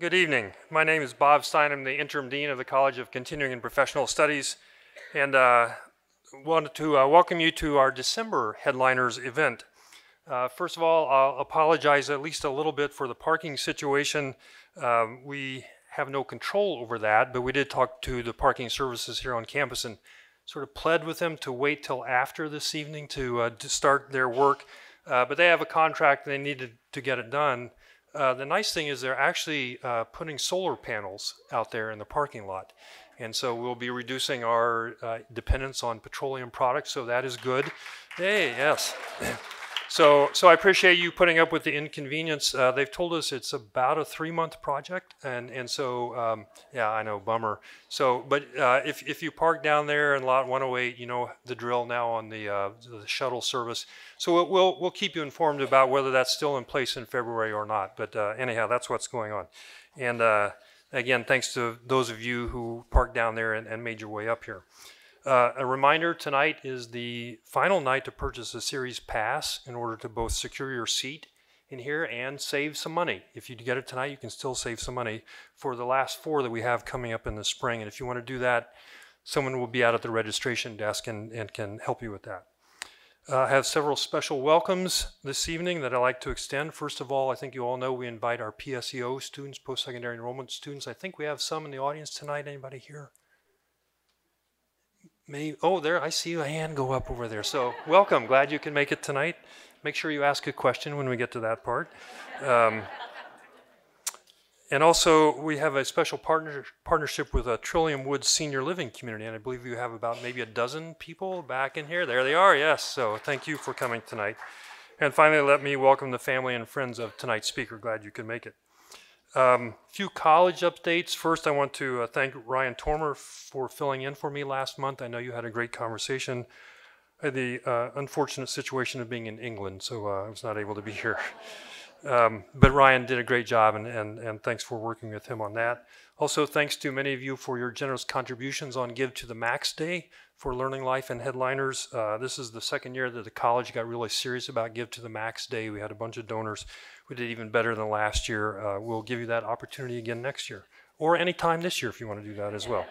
Good evening. My name is Bob Stein. I'm the interim dean of the College of Continuing and Professional Studies, and uh, wanted to uh, welcome you to our December headliners event. Uh, first of all, I'll apologize at least a little bit for the parking situation. Um, we have no control over that, but we did talk to the parking services here on campus and sort of pled with them to wait till after this evening to, uh, to start their work. Uh, but they have a contract and they needed to get it done. Uh, the nice thing is they're actually uh, putting solar panels out there in the parking lot. And so we'll be reducing our uh, dependence on petroleum products, so that is good. Hey, yes. So, so I appreciate you putting up with the inconvenience. Uh, they've told us it's about a three-month project, and and so um, yeah, I know, bummer. So, but uh, if if you park down there in lot 108, you know the drill now on the uh, the shuttle service. So we'll, we'll we'll keep you informed about whether that's still in place in February or not. But uh, anyhow, that's what's going on, and. Uh, again, thanks to those of you who parked down there and, and made your way up here. Uh, a reminder tonight is the final night to purchase a series pass in order to both secure your seat in here and save some money. If you get it tonight, you can still save some money for the last four that we have coming up in the spring. And if you want to do that, someone will be out at the registration desk and, and can help you with that. Uh, I have several special welcomes this evening that I'd like to extend. First of all, I think you all know we invite our PSEO students, post-secondary enrollment students. I think we have some in the audience tonight. Anybody here? Oh, there, I see a hand go up over there. So, welcome. Glad you can make it tonight. Make sure you ask a question when we get to that part. Um, and also, we have a special partner, partnership with a Trillium Woods Senior Living Community, and I believe you have about maybe a dozen people back in here. There they are, yes. So, thank you for coming tonight. And finally, let me welcome the family and friends of tonight's speaker. Glad you could make it. A um, few college updates. First, I want to uh, thank Ryan Tormer for filling in for me last month. I know you had a great conversation. I had the uh, unfortunate situation of being in England, so uh, I was not able to be here. Um, but Ryan did a great job, and, and, and thanks for working with him on that. Also, thanks to many of you for your generous contributions on Give to the Max Day for Learning Life and Headliners. Uh, this is the second year that the college got really serious about Give to the Max Day. We had a bunch of donors we did even better than last year. Uh, we'll give you that opportunity again next year, or any time this year if you want to do that as well.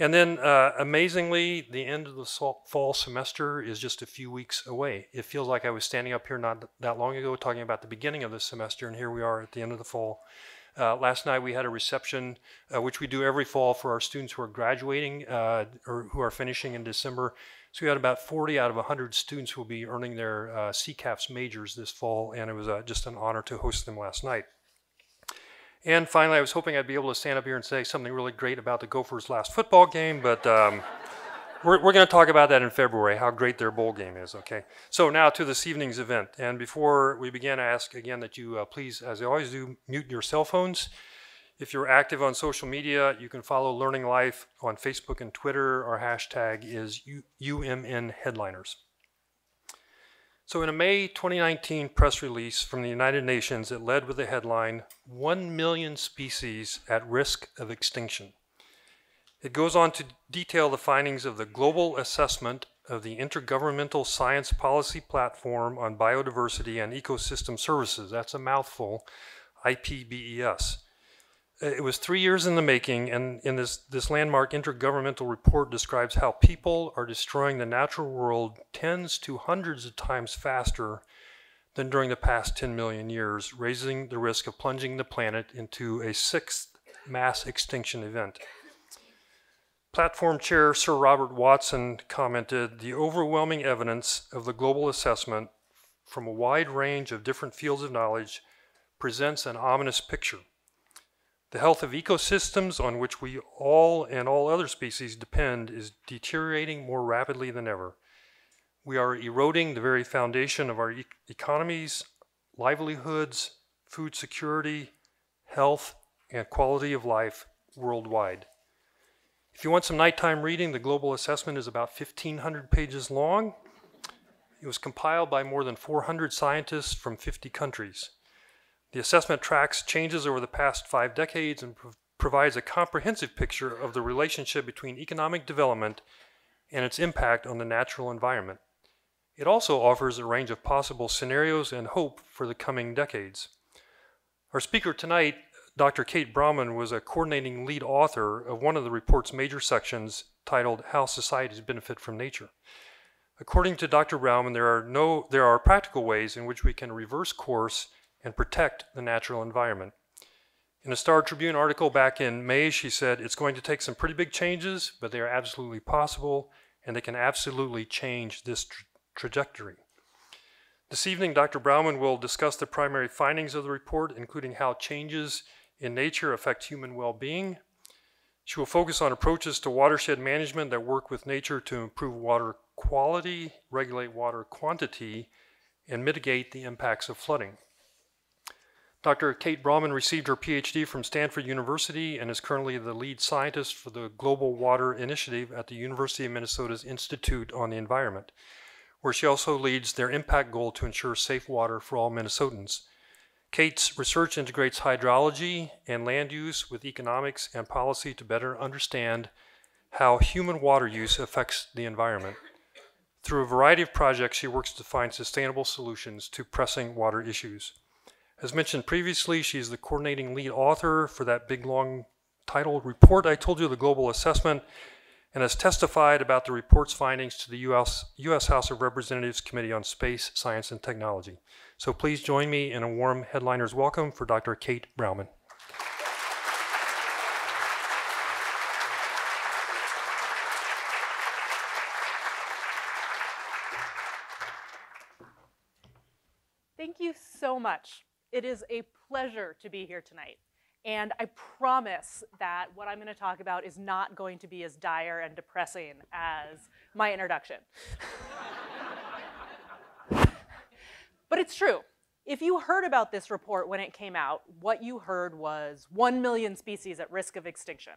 And then, uh, amazingly, the end of the fall semester is just a few weeks away. It feels like I was standing up here not that long ago talking about the beginning of the semester, and here we are at the end of the fall. Uh, last night we had a reception, uh, which we do every fall for our students who are graduating uh, or who are finishing in December. So we had about 40 out of 100 students who will be earning their uh, majors this fall, and it was uh, just an honor to host them last night. And finally, I was hoping I'd be able to stand up here and say something really great about the Gophers' last football game, but um, we're, we're going to talk about that in February, how great their bowl game is, okay? So now to this evening's event. And before we begin, I ask again that you uh, please, as I always do, mute your cell phones. If you're active on social media, you can follow Learning Life on Facebook and Twitter. Our hashtag is UMN Headliners. So, in a May 2019 press release from the United Nations, it led with the headline 1 million species at risk of extinction. It goes on to detail the findings of the global assessment of the Intergovernmental Science Policy Platform on Biodiversity and Ecosystem Services. That's a mouthful, IPBES. Uh, it was three years in the making, and in this, this landmark intergovernmental report describes how people are destroying the natural world tens to hundreds of times faster than during the past 10 million years, raising the risk of plunging the planet into a sixth mass extinction event. Platform Chair Sir Robert Watson commented The overwhelming evidence of the global assessment from a wide range of different fields of knowledge presents an ominous picture. The health of ecosystems on which we all and all other species depend is deteriorating more rapidly than ever. We are eroding the very foundation of our e economies, livelihoods, food security, health, and quality of life worldwide. If you want some nighttime reading, the global assessment is about 1,500 pages long. It was compiled by more than 400 scientists from 50 countries. The assessment tracks changes over the past five decades and provides a comprehensive picture of the relationship between economic development and its impact on the natural environment. It also offers a range of possible scenarios and hope for the coming decades. Our speaker tonight Dr. Kate Brauman was a coordinating lead author of one of the report's major sections titled How Societies Benefit from Nature. According to Dr. Brauman, there are, no, there are practical ways in which we can reverse course and protect the natural environment. In a Star Tribune article back in May, she said, it's going to take some pretty big changes, but they are absolutely possible, and they can absolutely change this tra trajectory. This evening, Dr. Brauman will discuss the primary findings of the report, including how changes in nature affect human well-being. She will focus on approaches to watershed management that work with nature to improve water quality, regulate water quantity, and mitigate the impacts of flooding. Dr. Kate Brauman received her PhD from Stanford University and is currently the lead scientist for the Global Water Initiative at the University of Minnesota's Institute on the Environment, where she also leads their impact goal to ensure safe water for all Minnesotans. Kate's research integrates hydrology and land use with economics and policy to better understand how human water use affects the environment. Through a variety of projects, she works to find sustainable solutions to pressing water issues. As mentioned previously, she's the coordinating lead author for that big long title report I told you, the global assessment, and has testified about the report's findings to the US, US House of Representatives Committee on Space, Science, and Technology. So please join me in a warm headliner's welcome for Dr. Kate Brauman. Thank you so much. It is a pleasure to be here tonight. And I promise that what I'm going to talk about is not going to be as dire and depressing as my introduction. but it's true. If you heard about this report when it came out, what you heard was 1 million species at risk of extinction.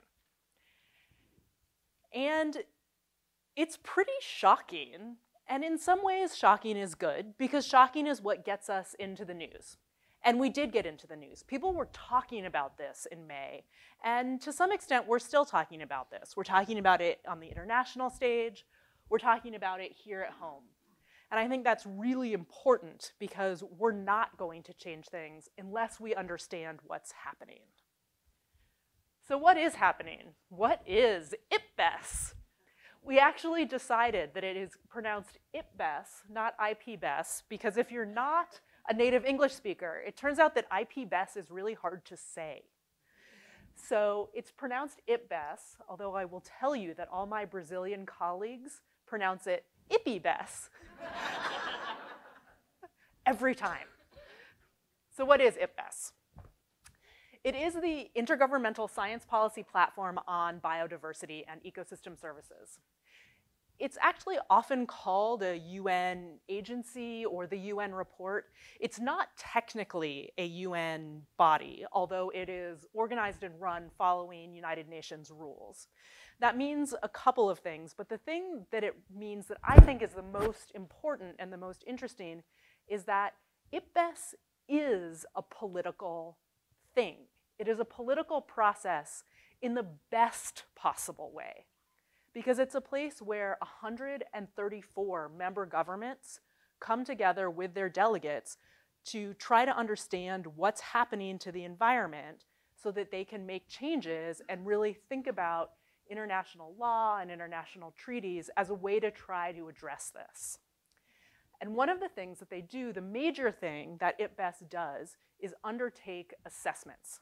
And it's pretty shocking. And in some ways, shocking is good because shocking is what gets us into the news. And we did get into the news. People were talking about this in May. And to some extent, we're still talking about this. We're talking about it on the international stage. We're talking about it here at home. And I think that's really important because we're not going to change things unless we understand what's happening. So what is happening? What is IPBES? We actually decided that it is pronounced IPBES, not IPBES, because if you're not a native English speaker. It turns out that IPBES is really hard to say. So it's pronounced IPBES, although I will tell you that all my Brazilian colleagues pronounce it IPIBES every time. So what is IPBES? It is the Intergovernmental Science Policy Platform on Biodiversity and Ecosystem Services it's actually often called a UN agency or the UN report. It's not technically a UN body, although it is organized and run following United Nations rules. That means a couple of things, but the thing that it means that I think is the most important and the most interesting is that IPBES is a political thing. It is a political process in the best possible way because it's a place where 134 member governments come together with their delegates to try to understand what's happening to the environment so that they can make changes and really think about international law and international treaties as a way to try to address this. And one of the things that they do, the major thing that IPBES does, is undertake assessments.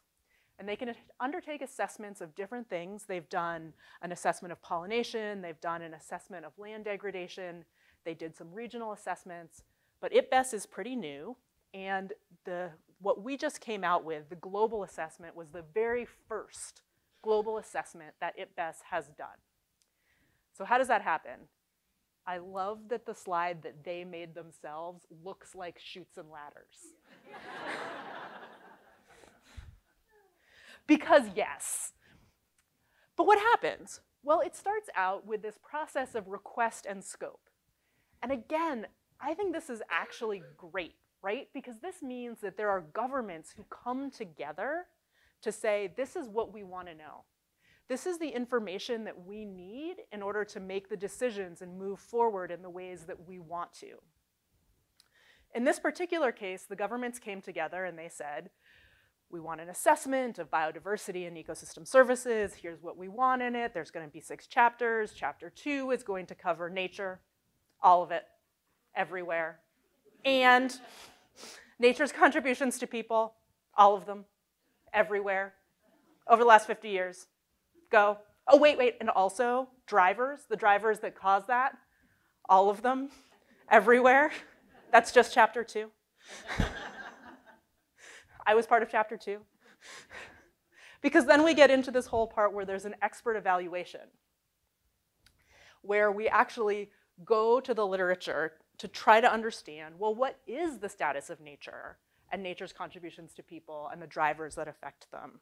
And they can undertake assessments of different things. They've done an assessment of pollination, they've done an assessment of land degradation, they did some regional assessments, but IPBES is pretty new. And the, what we just came out with, the global assessment, was the very first global assessment that IPBES has done. So how does that happen? I love that the slide that they made themselves looks like Chutes and Ladders. because yes. But what happens? Well, it starts out with this process of request and scope. And again, I think this is actually great, right? Because this means that there are governments who come together to say, this is what we want to know. This is the information that we need in order to make the decisions and move forward in the ways that we want to. In this particular case, the governments came together and they said, we want an assessment of biodiversity and ecosystem services. Here's what we want in it. There's going to be six chapters. Chapter two is going to cover nature, all of it, everywhere. And nature's contributions to people, all of them, everywhere, over the last 50 years. Go. Oh, wait, wait. And also drivers, the drivers that cause that, all of them, everywhere. That's just chapter two. I was part of chapter two. because then we get into this whole part where there's an expert evaluation, where we actually go to the literature to try to understand well, what is the status of nature and nature's contributions to people and the drivers that affect them?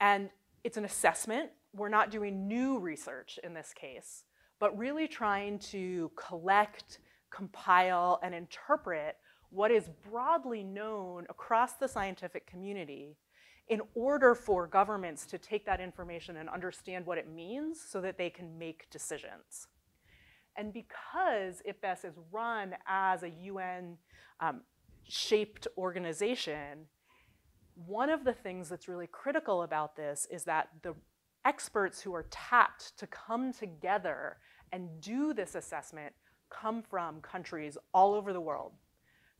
And it's an assessment. We're not doing new research in this case, but really trying to collect, compile, and interpret what is broadly known across the scientific community in order for governments to take that information and understand what it means so that they can make decisions. And because IPBES is run as a UN um, shaped organization, one of the things that's really critical about this is that the experts who are tapped to come together and do this assessment come from countries all over the world.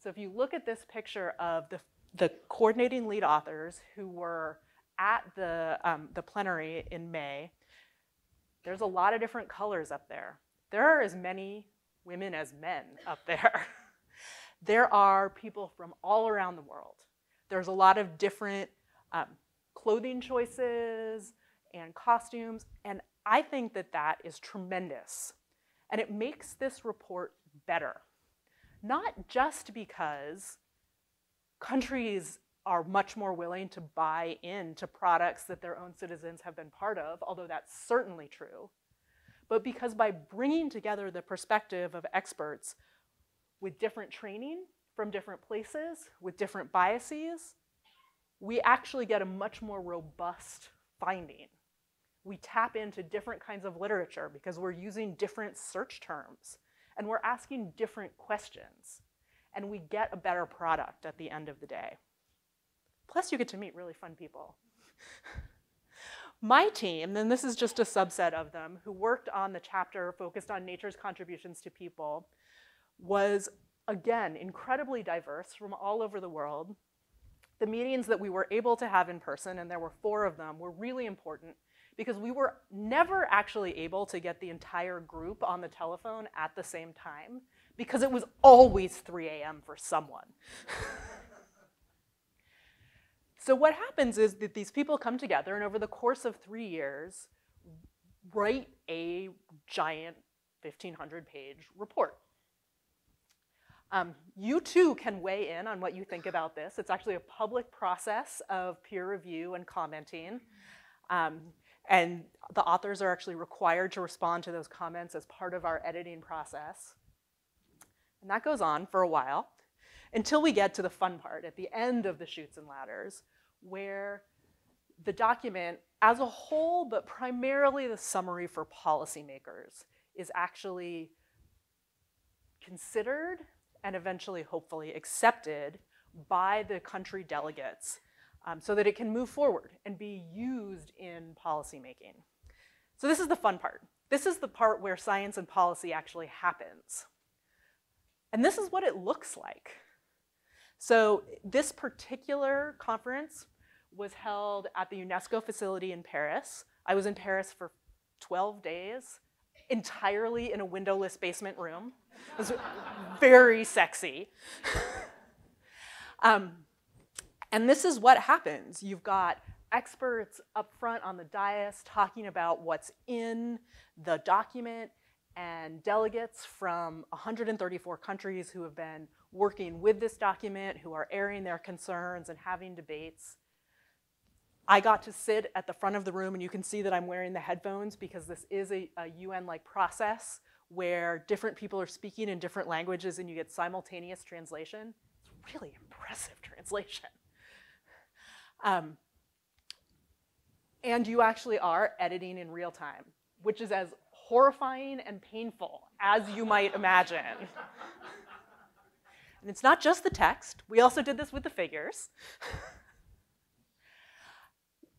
So if you look at this picture of the, the coordinating lead authors who were at the, um, the plenary in May, there's a lot of different colors up there. There are as many women as men up there. there are people from all around the world. There's a lot of different um, clothing choices and costumes, and I think that that is tremendous. And it makes this report better not just because countries are much more willing to buy into products that their own citizens have been part of, although that's certainly true, but because by bringing together the perspective of experts with different training from different places, with different biases, we actually get a much more robust finding. We tap into different kinds of literature because we're using different search terms and we're asking different questions, and we get a better product at the end of the day. Plus, you get to meet really fun people. My team, and this is just a subset of them, who worked on the chapter focused on nature's contributions to people, was again incredibly diverse from all over the world. The meetings that we were able to have in person, and there were four of them, were really important because we were never actually able to get the entire group on the telephone at the same time because it was always 3 a.m. for someone. so what happens is that these people come together and over the course of three years write a giant 1,500 page report. Um, you too can weigh in on what you think about this. It's actually a public process of peer review and commenting. Um, and the authors are actually required to respond to those comments as part of our editing process. And that goes on for a while until we get to the fun part at the end of the Chutes and Ladders, where the document as a whole, but primarily the summary for policymakers, is actually considered and eventually, hopefully, accepted by the country delegates um, so that it can move forward and be used in policymaking. So this is the fun part. This is the part where science and policy actually happens. And this is what it looks like. So this particular conference was held at the UNESCO facility in Paris. I was in Paris for 12 days, entirely in a windowless basement room. It was very sexy. um, and this is what happens. You've got experts up front on the dais talking about what's in the document and delegates from 134 countries who have been working with this document, who are airing their concerns and having debates. I got to sit at the front of the room, and you can see that I'm wearing the headphones because this is a, a UN-like process where different people are speaking in different languages and you get simultaneous translation. It's really impressive translation. Um, and you actually are editing in real time, which is as horrifying and painful as you might imagine. and it's not just the text, we also did this with the figures.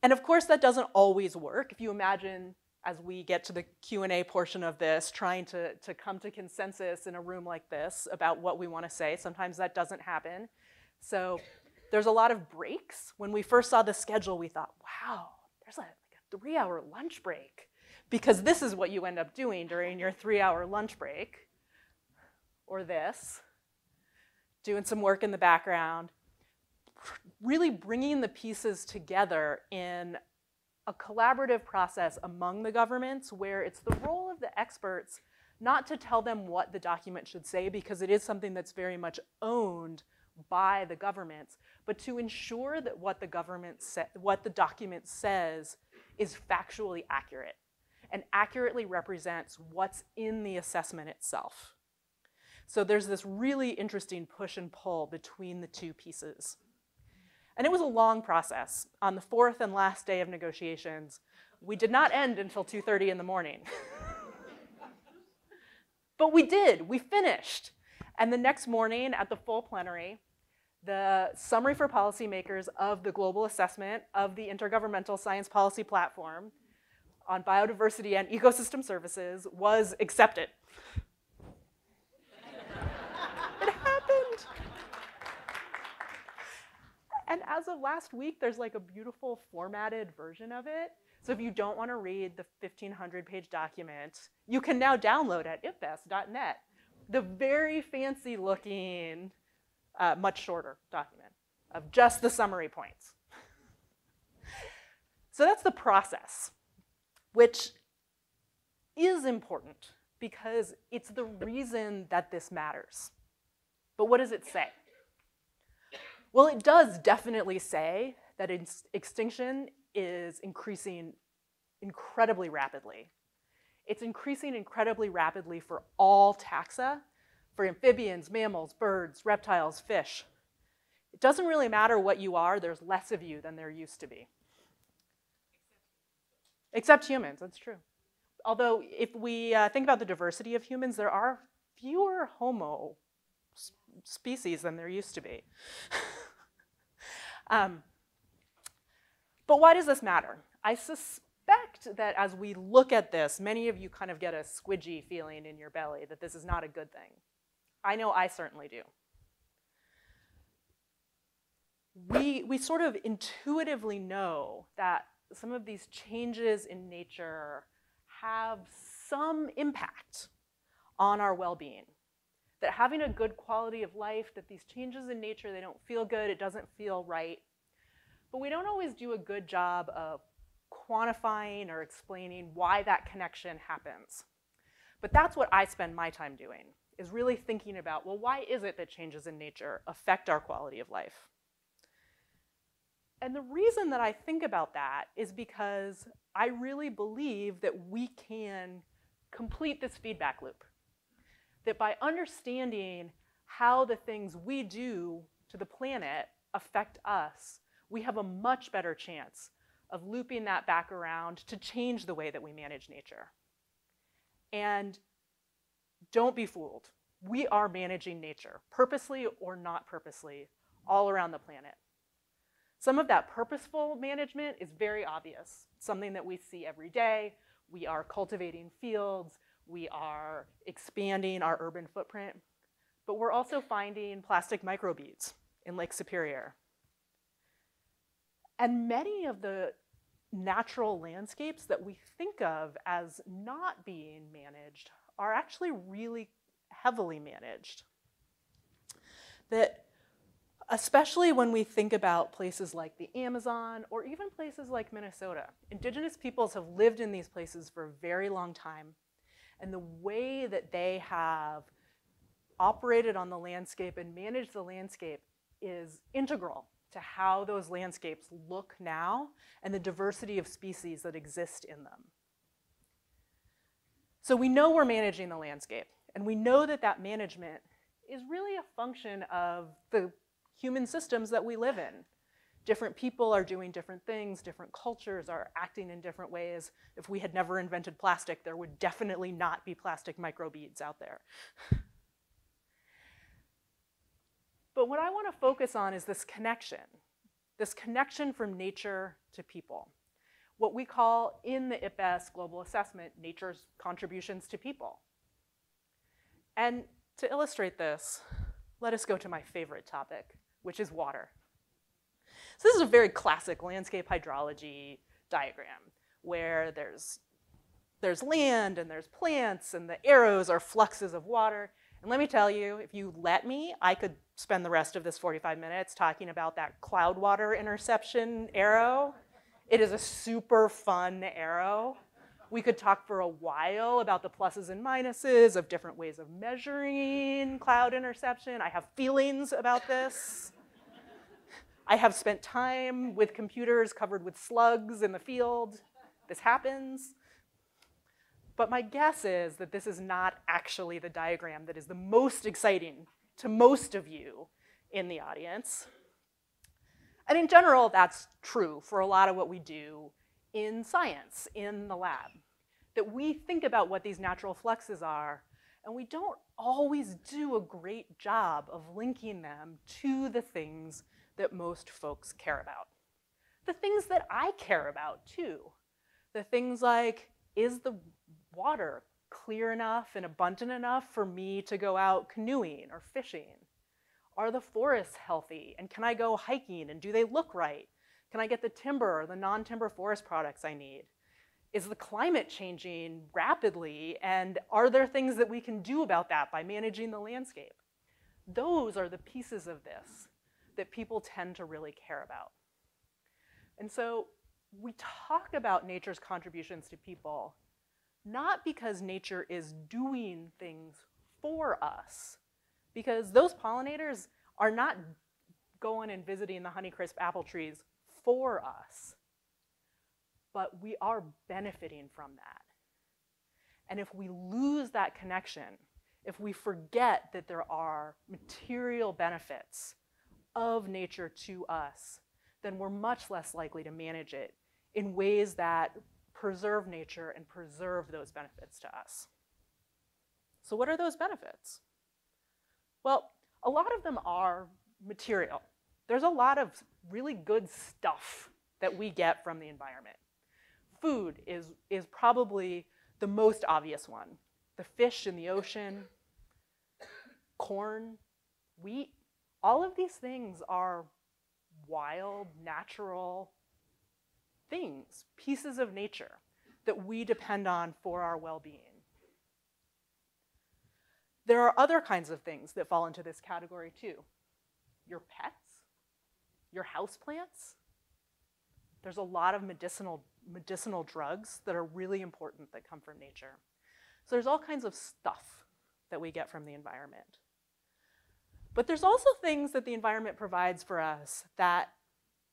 And of course, that doesn't always work. If you imagine, as we get to the Q&A portion of this, trying to, to come to consensus in a room like this about what we want to say, sometimes that doesn't happen. So there's a lot of breaks. When we first saw the schedule, we thought, wow, there's a, like a three-hour lunch break. Because this is what you end up doing during your three-hour lunch break. Or this, doing some work in the background, really bringing the pieces together in a collaborative process among the governments where it's the role of the experts not to tell them what the document should say because it is something that's very much owned by the governments, but to ensure that what the government what the document says is factually accurate and accurately represents what's in the assessment itself. So there's this really interesting push and pull between the two pieces. And it was a long process. On the fourth and last day of negotiations, we did not end until 2.30 in the morning. but we did, we finished. And the next morning at the full plenary, the summary for policymakers of the global assessment of the Intergovernmental Science Policy Platform on biodiversity and ecosystem services was accepted. It happened. And as of last week, there's like a beautiful formatted version of it. So if you don't want to read the 1500 page document, you can now download at ipbes.net the very fancy looking, uh, much shorter document of just the summary points. so that's the process, which is important because it's the reason that this matters. But what does it say? Well, it does definitely say that extinction is increasing incredibly rapidly. It's increasing incredibly rapidly for all taxa, for amphibians, mammals, birds, reptiles, fish. It doesn't really matter what you are, there's less of you than there used to be. Except humans, that's true. Although, if we uh, think about the diversity of humans, there are fewer Homo species than there used to be. um, but why does this matter? I suspect that as we look at this, many of you kind of get a squidgy feeling in your belly that this is not a good thing. I know I certainly do. We, we sort of intuitively know that some of these changes in nature have some impact on our well-being that having a good quality of life, that these changes in nature, they don't feel good, it doesn't feel right. But we don't always do a good job of quantifying or explaining why that connection happens. But that's what I spend my time doing, is really thinking about, well, why is it that changes in nature affect our quality of life? And the reason that I think about that is because I really believe that we can complete this feedback loop that by understanding how the things we do to the planet affect us, we have a much better chance of looping that back around to change the way that we manage nature. And don't be fooled. We are managing nature, purposely or not purposely, all around the planet. Some of that purposeful management is very obvious, something that we see every day. We are cultivating fields, we are expanding our urban footprint, but we're also finding plastic microbeads in Lake Superior. And many of the natural landscapes that we think of as not being managed are actually really heavily managed. That especially when we think about places like the Amazon or even places like Minnesota, indigenous peoples have lived in these places for a very long time and the way that they have operated on the landscape and managed the landscape is integral to how those landscapes look now and the diversity of species that exist in them. So we know we're managing the landscape, and we know that that management is really a function of the human systems that we live in different people are doing different things, different cultures are acting in different ways. If we had never invented plastic, there would definitely not be plastic microbeads out there. But what I want to focus on is this connection this connection from nature to people. What we call in the IPBES global assessment, nature's contributions to people. And to illustrate this, let us go to my favorite topic, which is water. So this is a very classic landscape hydrology diagram where there's, there's land and there's plants and the arrows are fluxes of water. And let me tell you, if you let me, I could spend the rest of this 45 minutes talking about that cloud water interception arrow. It is a super fun arrow. We could talk for a while about the pluses and minuses of different ways of measuring cloud interception. I have feelings about this. I have spent time with computers covered with slugs in the field. This happens. But my guess is that this is not actually the diagram that is the most exciting to most of you in the audience. And in general, that's true for a lot of what we do in science, in the lab. That we think about what these natural fluxes are, and we don't always do a great job of linking them to the things that most folks care about. The things that I care about too. The things like, is the water clear enough and abundant enough for me to go out canoeing or fishing? Are the forests healthy? And can I go hiking and do they look right? Can I get the timber or the non-timber forest products I need? Is the climate changing rapidly? And are there things that we can do about that by managing the landscape? Those are the pieces of this that people tend to really care about. And so we talk about nature's contributions to people not because nature is doing things for us, because those pollinators are not going and visiting the Honeycrisp apple trees for us, but we are benefiting from that. And if we lose that connection, if we forget that there are material benefits of nature to us, then we're much less likely to manage it in ways that preserve nature and preserve those benefits to us. So what are those benefits? Well, a lot of them are material. There's a lot of really good stuff that we get from the environment. Food is, is probably the most obvious one. The fish in the ocean, corn, wheat, all of these things are wild, natural, things, pieces of nature that we depend on for our well-being. There are other kinds of things that fall into this category too. Your pets, your houseplants. There's a lot of medicinal, medicinal drugs that are really important that come from nature. So there's all kinds of stuff that we get from the environment. But there's also things that the environment provides for us that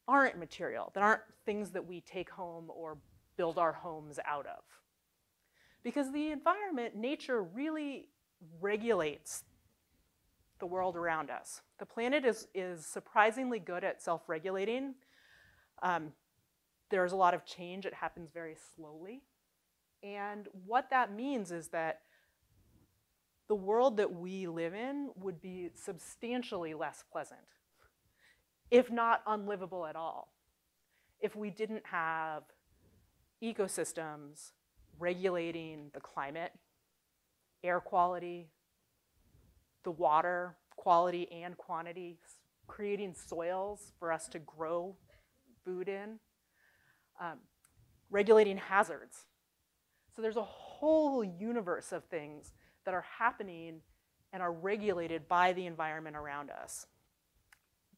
aren't material, that aren't things that we take home or build our homes out of. Because the environment, nature really regulates the world around us. The planet is, is surprisingly good at self-regulating. Um, there's a lot of change, it happens very slowly. And what that means is that the world that we live in would be substantially less pleasant if not unlivable at all, if we didn't have ecosystems regulating the climate, air quality, the water quality and quantity, creating soils for us to grow food in, um, regulating hazards. So there's a whole universe of things that are happening and are regulated by the environment around us.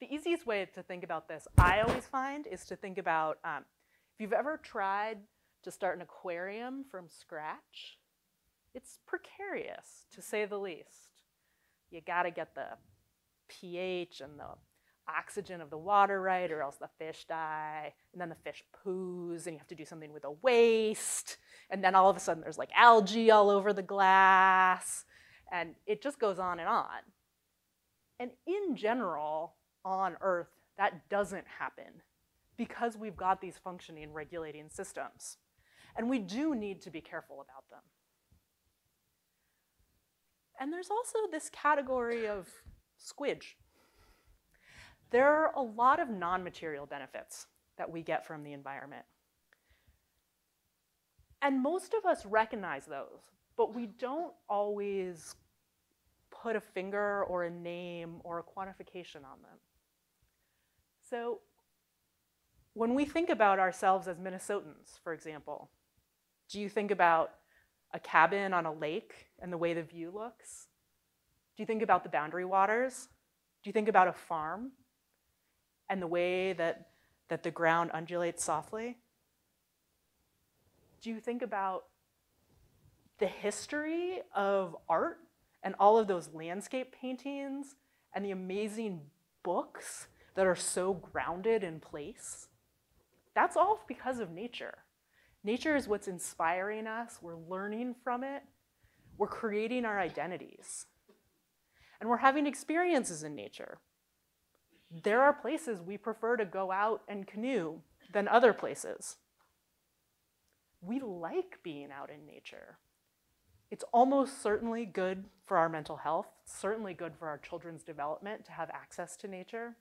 The easiest way to think about this, I always find, is to think about um, if you've ever tried to start an aquarium from scratch, it's precarious, to say the least. You gotta get the pH and the oxygen of the water right, or else the fish die, and then the fish poos, and you have to do something with the waste, and then all of a sudden there's like algae all over the glass, and it just goes on and on. And in general, on Earth, that doesn't happen because we've got these functioning regulating systems. And we do need to be careful about them. And there's also this category of squidge. there are a lot of non-material benefits that we get from the environment. And most of us recognize those, but we don't always put a finger or a name or a quantification on them. So when we think about ourselves as Minnesotans, for example, do you think about a cabin on a lake and the way the view looks? Do you think about the boundary waters? Do you think about a farm and the way that, that the ground undulates softly? Do you think about the history of art and all of those landscape paintings and the amazing books that are so grounded in place? That's all because of nature. Nature is what's inspiring us. We're learning from it. We're creating our identities. And we're having experiences in nature. There are places we prefer to go out and canoe than other places. We like being out in nature. It's almost certainly good for our mental health, certainly good for our children's development to have access to nature.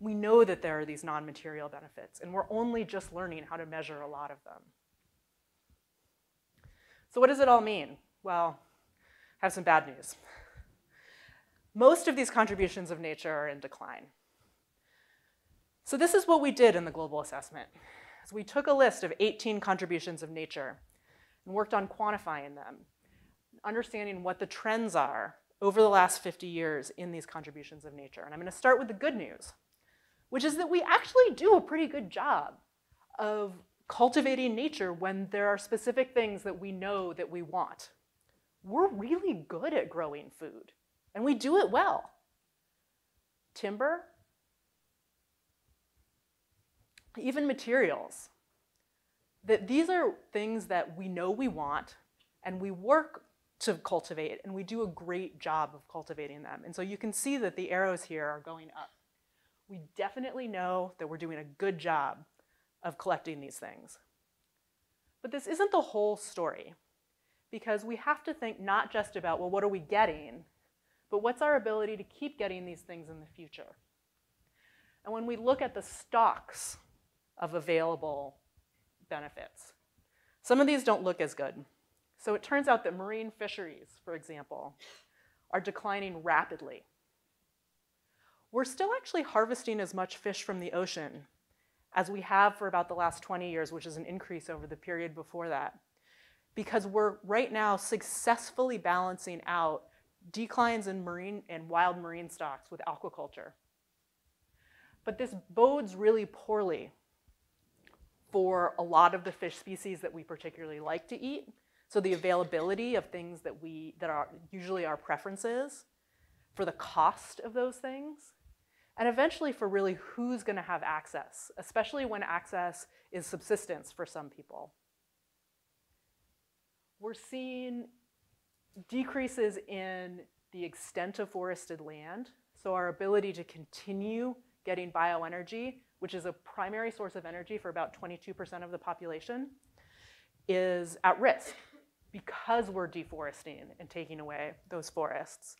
We know that there are these non-material benefits, and we're only just learning how to measure a lot of them. So what does it all mean? Well, I have some bad news. Most of these contributions of nature are in decline. So this is what we did in the global assessment. So we took a list of 18 contributions of nature and worked on quantifying them, understanding what the trends are over the last 50 years in these contributions of nature. And I'm going to start with the good news, which is that we actually do a pretty good job of cultivating nature when there are specific things that we know that we want. We're really good at growing food, and we do it well. Timber, even materials. That these are things that we know we want and we work to cultivate and we do a great job of cultivating them. And so you can see that the arrows here are going up. We definitely know that we're doing a good job of collecting these things. But this isn't the whole story because we have to think not just about, well, what are we getting, but what's our ability to keep getting these things in the future? And when we look at the stocks of available benefits. Some of these don't look as good. So it turns out that marine fisheries, for example, are declining rapidly. We're still actually harvesting as much fish from the ocean as we have for about the last 20 years, which is an increase over the period before that, because we're right now successfully balancing out declines in marine and wild marine stocks with aquaculture. But this bodes really poorly for a lot of the fish species that we particularly like to eat. So the availability of things that we that are usually our preferences, for the cost of those things, and eventually for really who's going to have access, especially when access is subsistence for some people. We're seeing decreases in the extent of forested land, so our ability to continue getting bioenergy which is a primary source of energy for about 22% of the population, is at risk because we're deforesting and taking away those forests.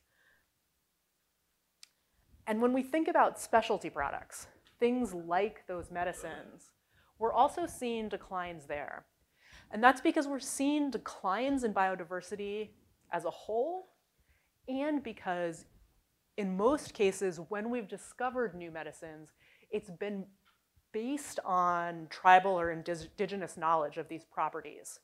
And when we think about specialty products, things like those medicines, we're also seeing declines there. And that's because we're seeing declines in biodiversity as a whole, and because in most cases, when we've discovered new medicines, it's been based on tribal or indigenous knowledge of these properties.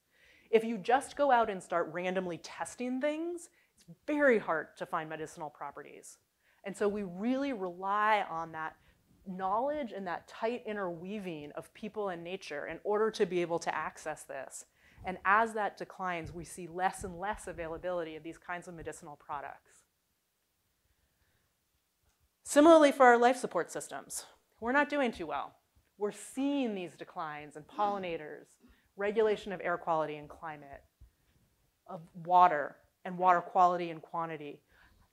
If you just go out and start randomly testing things, it's very hard to find medicinal properties. And so we really rely on that knowledge and that tight interweaving of people and nature in order to be able to access this. And as that declines, we see less and less availability of these kinds of medicinal products. Similarly for our life support systems, we're not doing too well. We're seeing these declines in pollinators, regulation of air quality and climate, of water and water quality and quantity.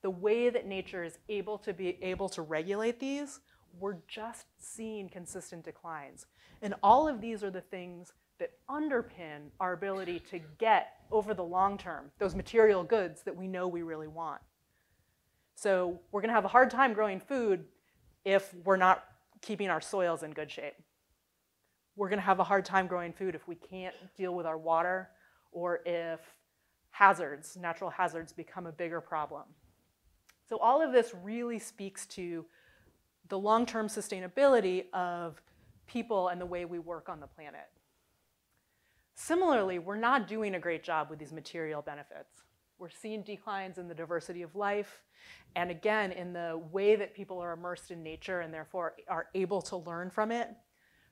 The way that nature is able to be able to regulate these, we're just seeing consistent declines. And all of these are the things that underpin our ability to get over the long term those material goods that we know we really want. So we're going to have a hard time growing food if we're not keeping our soils in good shape. We're going to have a hard time growing food if we can't deal with our water or if hazards, natural hazards, become a bigger problem. So all of this really speaks to the long-term sustainability of people and the way we work on the planet. Similarly, we're not doing a great job with these material benefits. We're seeing declines in the diversity of life, and again, in the way that people are immersed in nature and therefore are able to learn from it.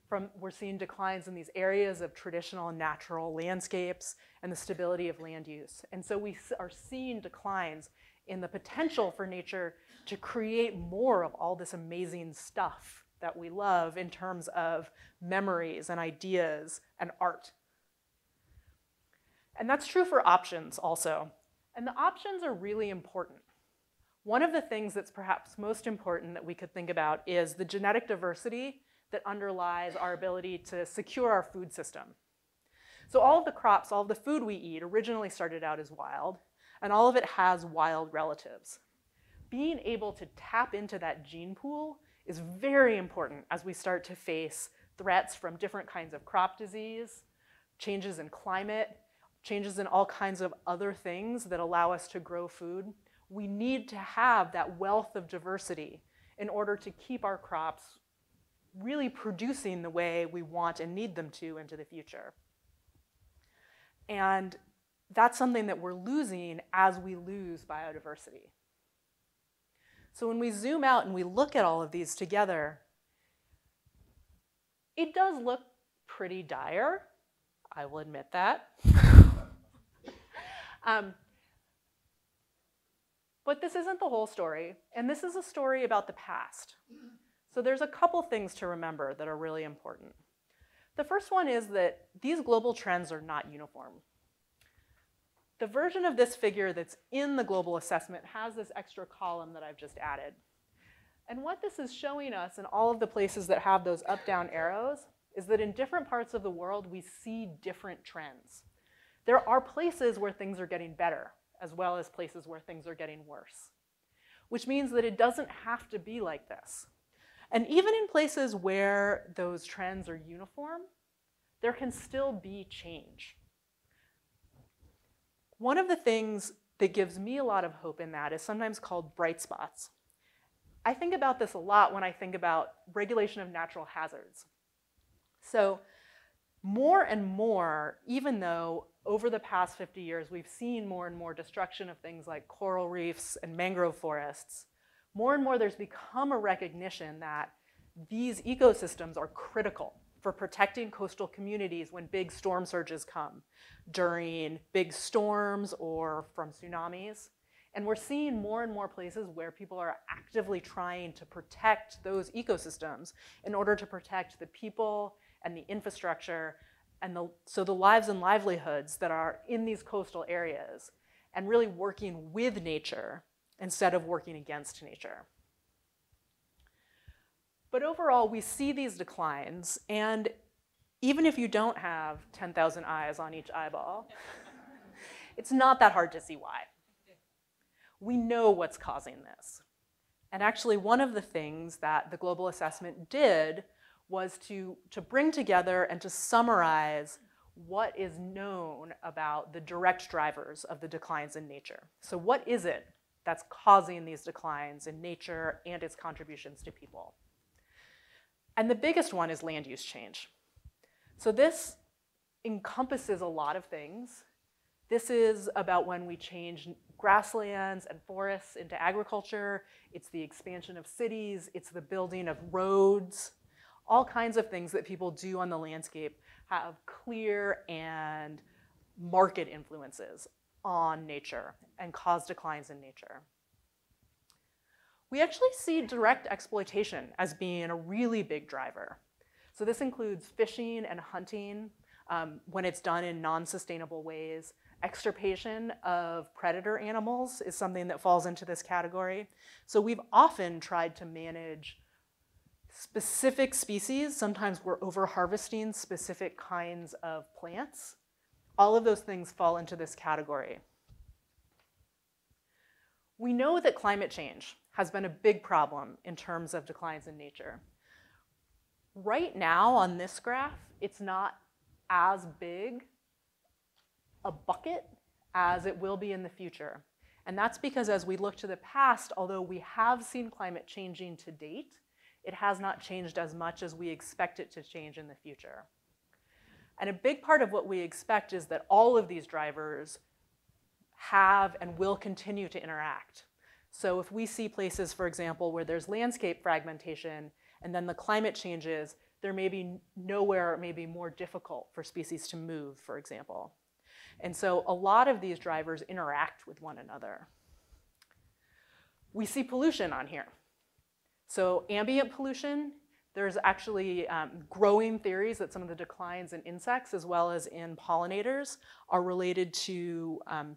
From, we're seeing declines in these areas of traditional natural landscapes and the stability of land use. And so we are seeing declines in the potential for nature to create more of all this amazing stuff that we love in terms of memories and ideas and art. And that's true for options also. And the options are really important. One of the things that's perhaps most important that we could think about is the genetic diversity that underlies our ability to secure our food system. So all of the crops, all of the food we eat originally started out as wild, and all of it has wild relatives. Being able to tap into that gene pool is very important as we start to face threats from different kinds of crop disease, changes in climate, changes in all kinds of other things that allow us to grow food. We need to have that wealth of diversity in order to keep our crops really producing the way we want and need them to into the future. And that's something that we're losing as we lose biodiversity. So when we zoom out and we look at all of these together, it does look pretty dire. I will admit that. um, but this isn't the whole story, and this is a story about the past. So there's a couple things to remember that are really important. The first one is that these global trends are not uniform. The version of this figure that's in the global assessment has this extra column that I've just added. And what this is showing us in all of the places that have those up-down arrows is that in different parts of the world, we see different trends. There are places where things are getting better, as well as places where things are getting worse, which means that it doesn't have to be like this. And even in places where those trends are uniform, there can still be change. One of the things that gives me a lot of hope in that is sometimes called bright spots. I think about this a lot when I think about regulation of natural hazards. So more and more, even though over the past 50 years we've seen more and more destruction of things like coral reefs and mangrove forests, more and more there's become a recognition that these ecosystems are critical for protecting coastal communities when big storm surges come, during big storms or from tsunamis. And we're seeing more and more places where people are actively trying to protect those ecosystems in order to protect the people and the infrastructure and the, so the lives and livelihoods that are in these coastal areas and really working with nature instead of working against nature. But overall, we see these declines, and even if you don't have 10,000 eyes on each eyeball, it's not that hard to see why. We know what's causing this. And actually, one of the things that the global assessment did was to, to bring together and to summarize what is known about the direct drivers of the declines in nature. So what is it that's causing these declines in nature and its contributions to people? And the biggest one is land use change. So this encompasses a lot of things. This is about when we change grasslands and forests into agriculture. It's the expansion of cities. It's the building of roads. All kinds of things that people do on the landscape have clear and market influences on nature and cause declines in nature we actually see direct exploitation as being a really big driver. So this includes fishing and hunting um, when it's done in non-sustainable ways. Extirpation of predator animals is something that falls into this category. So we've often tried to manage specific species. Sometimes we're over-harvesting specific kinds of plants. All of those things fall into this category. We know that climate change has been a big problem in terms of declines in nature. Right now on this graph, it's not as big a bucket as it will be in the future. And that's because as we look to the past, although we have seen climate changing to date, it has not changed as much as we expect it to change in the future. And a big part of what we expect is that all of these drivers have and will continue to interact. So if we see places, for example, where there's landscape fragmentation and then the climate changes, there may be nowhere it may be more difficult for species to move, for example. And so a lot of these drivers interact with one another. We see pollution on here. So ambient pollution, there's actually um, growing theories that some of the declines in insects as well as in pollinators are related to um,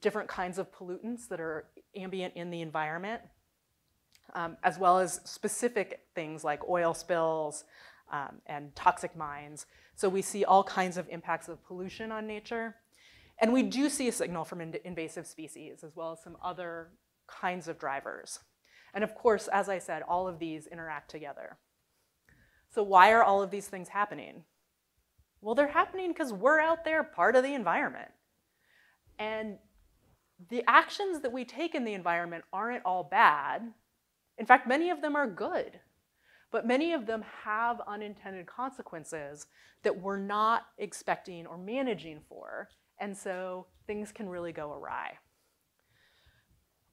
different kinds of pollutants that are ambient in the environment, um, as well as specific things like oil spills um, and toxic mines. So we see all kinds of impacts of pollution on nature. And we do see a signal from in invasive species as well as some other kinds of drivers. And of course, as I said, all of these interact together. So why are all of these things happening? Well, they're happening because we're out there part of the environment. And the actions that we take in the environment aren't all bad. In fact, many of them are good. But many of them have unintended consequences that we're not expecting or managing for. And so things can really go awry.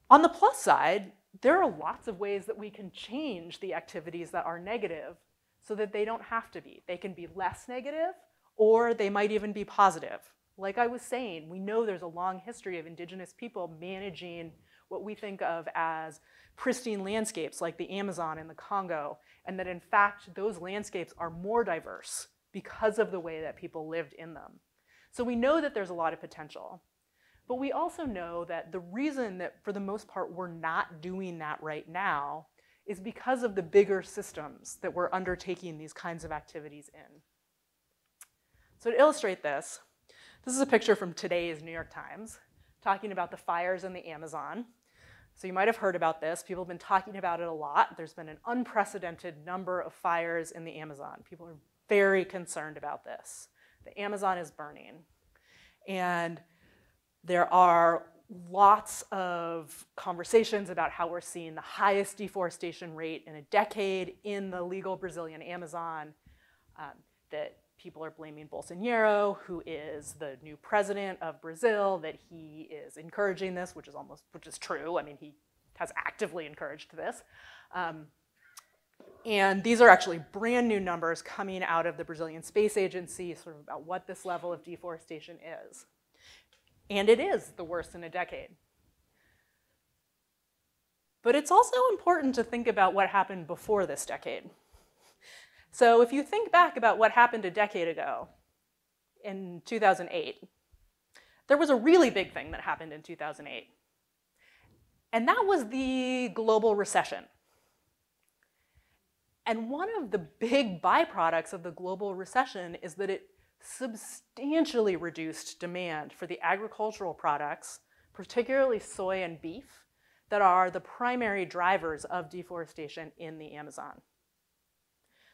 On the plus side, there are lots of ways that we can change the activities that are negative so that they don't have to be. They can be less negative or they might even be positive. Like I was saying, we know there's a long history of indigenous people managing what we think of as pristine landscapes like the Amazon and the Congo, and that in fact those landscapes are more diverse because of the way that people lived in them. So we know that there's a lot of potential. But we also know that the reason that for the most part we're not doing that right now is because of the bigger systems that we're undertaking these kinds of activities in. So to illustrate this, this is a picture from today's New York Times talking about the fires in the Amazon. So you might have heard about this. People have been talking about it a lot. There's been an unprecedented number of fires in the Amazon. People are very concerned about this. The Amazon is burning. And there are lots of conversations about how we're seeing the highest deforestation rate in a decade in the legal Brazilian Amazon. Um, that people are blaming Bolsonaro, who is the new president of Brazil, that he is encouraging this, which is almost, which is true. I mean, he has actively encouraged this. Um, and these are actually brand new numbers coming out of the Brazilian Space Agency, sort of about what this level of deforestation is. And it is the worst in a decade. But it's also important to think about what happened before this decade. So if you think back about what happened a decade ago, in 2008, there was a really big thing that happened in 2008. And that was the global recession. And one of the big byproducts of the global recession is that it substantially reduced demand for the agricultural products, particularly soy and beef, that are the primary drivers of deforestation in the Amazon.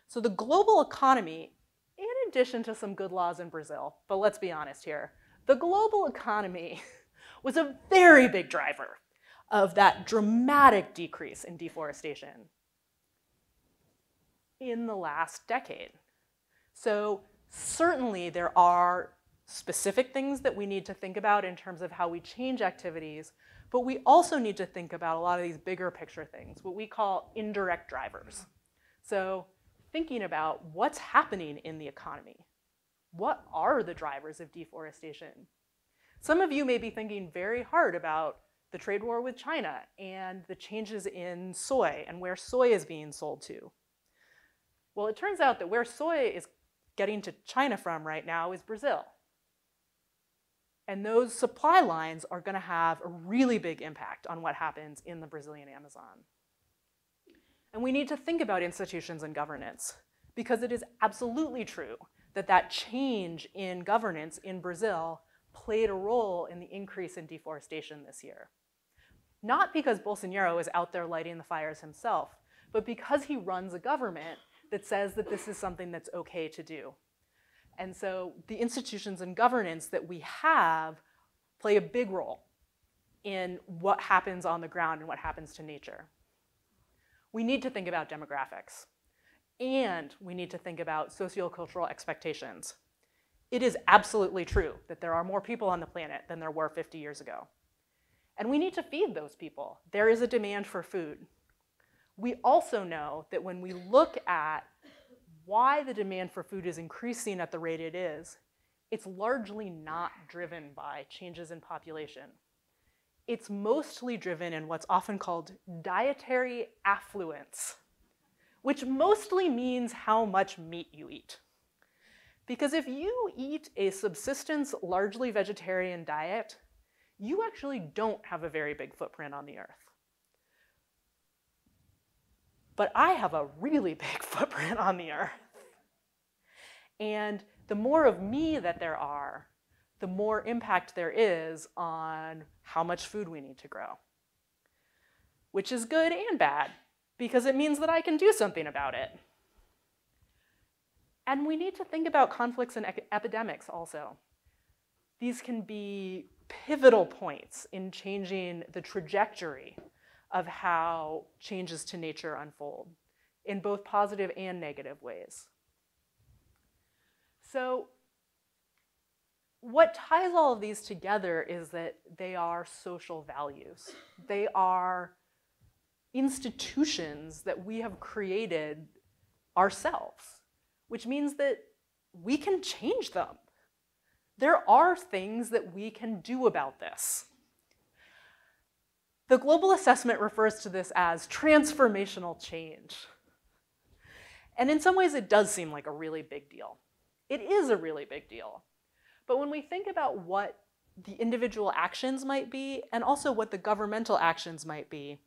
So the global economy, in addition to some good laws in Brazil, but let's be honest here, the global economy was a very big driver of that dramatic decrease in deforestation in the last decade. So certainly there are specific things that we need to think about in terms of how we change activities, but we also need to think about a lot of these bigger picture things, what we call indirect drivers. So thinking about what's happening in the economy. What are the drivers of deforestation? Some of you may be thinking very hard about the trade war with China and the changes in soy and where soy is being sold to. Well, it turns out that where soy is getting to China from right now is Brazil. And those supply lines are going to have a really big impact on what happens in the Brazilian Amazon. And we need to think about institutions and governance because it is absolutely true that that change in governance in Brazil played a role in the increase in deforestation this year. Not because Bolsonaro is out there lighting the fires himself, but because he runs a government that says that this is something that's okay to do. And so the institutions and governance that we have play a big role in what happens on the ground and what happens to nature. We need to think about demographics, and we need to think about sociocultural expectations. It is absolutely true that there are more people on the planet than there were 50 years ago. And we need to feed those people. There is a demand for food. We also know that when we look at why the demand for food is increasing at the rate it is, it's largely not driven by changes in population. It's mostly driven in what's often called dietary affluence, which mostly means how much meat you eat. Because if you eat a subsistence, largely vegetarian diet, you actually don't have a very big footprint on the earth. But I have a really big footprint on the earth. And the more of me that there are, the more impact there is on how much food we need to grow. Which is good and bad, because it means that I can do something about it. And we need to think about conflicts and epidemics also. These can be pivotal points in changing the trajectory of how changes to nature unfold in both positive and negative ways. So, what ties all of these together is that they are social values. They are institutions that we have created ourselves which means that we can change them. There are things that we can do about this. The global assessment refers to this as transformational change. And in some ways, it does seem like a really big deal. It is a really big deal. But when we think about what the individual actions might be and also what the governmental actions might be,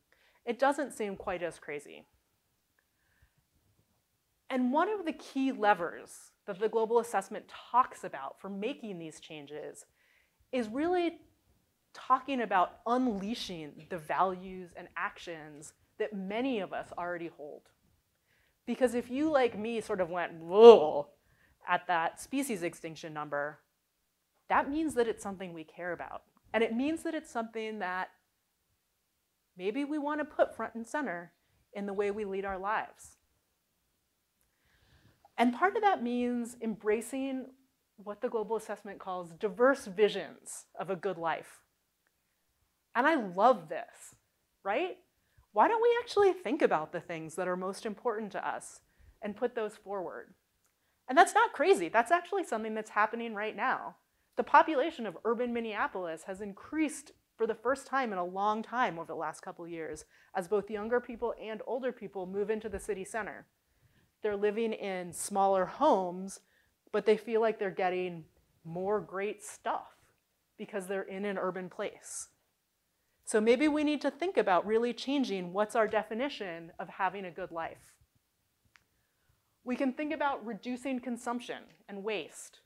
it doesn't seem quite as crazy. And one of the key levers that the global assessment talks about for making these changes is really talking about unleashing the values and actions that many of us already hold. Because if you, like me, sort of went, whoa, at that species extinction number, that means that it's something we care about. And it means that it's something that maybe we want to put front and center in the way we lead our lives. And part of that means embracing what the global assessment calls diverse visions of a good life. And I love this, right? Why don't we actually think about the things that are most important to us and put those forward? And that's not crazy. That's actually something that's happening right now. The population of urban Minneapolis has increased for the first time in a long time over the last couple years as both younger people and older people move into the city center. They're living in smaller homes, but they feel like they're getting more great stuff because they're in an urban place. So maybe we need to think about really changing what's our definition of having a good life. We can think about reducing consumption and waste.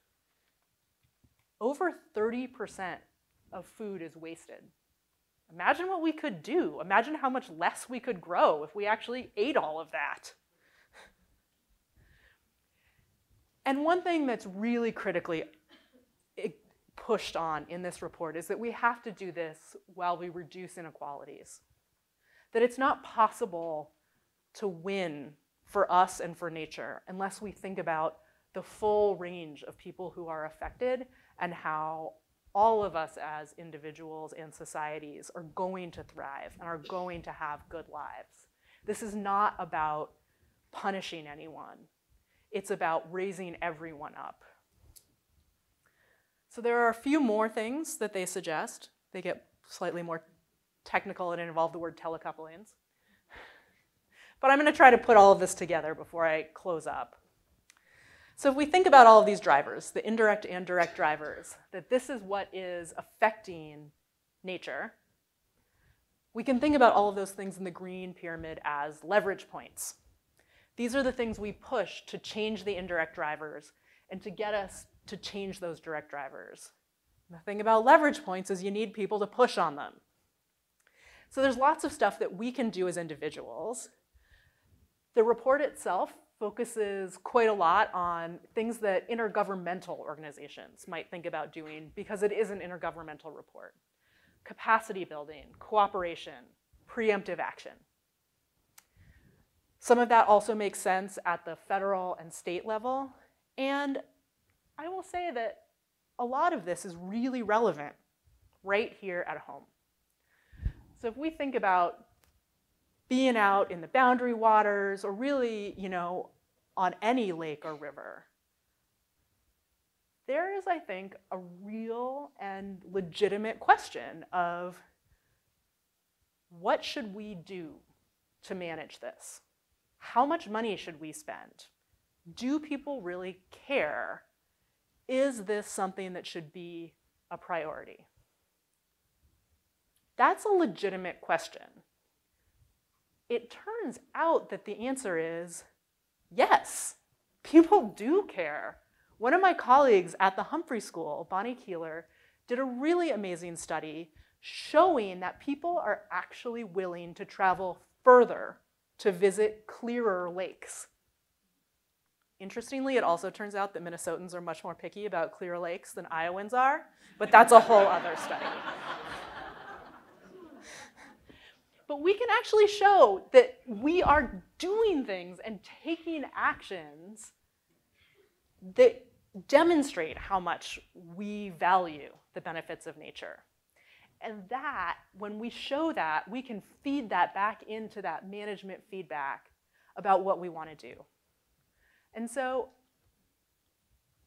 Over 30% of food is wasted. Imagine what we could do. Imagine how much less we could grow if we actually ate all of that. And one thing that's really critically eh, pushed on in this report is that we have to do this while we reduce inequalities. That it's not possible to win for us and for nature unless we think about the full range of people who are affected and how all of us as individuals and societies are going to thrive and are going to have good lives. This is not about punishing anyone. It's about raising everyone up. So there are a few more things that they suggest. They get slightly more technical and involve the word telecouplings. But I'm going to try to put all of this together before I close up. So if we think about all of these drivers, the indirect and direct drivers, that this is what is affecting nature, we can think about all of those things in the green pyramid as leverage points. These are the things we push to change the indirect drivers and to get us to change those direct drivers. The thing about leverage points is you need people to push on them. So there's lots of stuff that we can do as individuals. The report itself focuses quite a lot on things that intergovernmental organizations might think about doing because it is an intergovernmental report. Capacity building, cooperation, preemptive action. Some of that also makes sense at the federal and state level. And I will say that a lot of this is really relevant right here at home. So if we think about being out in the boundary waters or really, you know, on any lake or river, there is, I think, a real and legitimate question of what should we do to manage this? How much money should we spend? Do people really care? Is this something that should be a priority? That's a legitimate question. It turns out that the answer is yes, people do care. One of my colleagues at the Humphrey School, Bonnie Keeler, did a really amazing study showing that people are actually willing to travel further to visit clearer lakes. Interestingly, it also turns out that Minnesotans are much more picky about clear lakes than Iowans are, but that's a whole other study. But we can actually show that we are doing things and taking actions that demonstrate how much we value the benefits of nature. And that, when we show that, we can feed that back into that management feedback about what we want to do. And so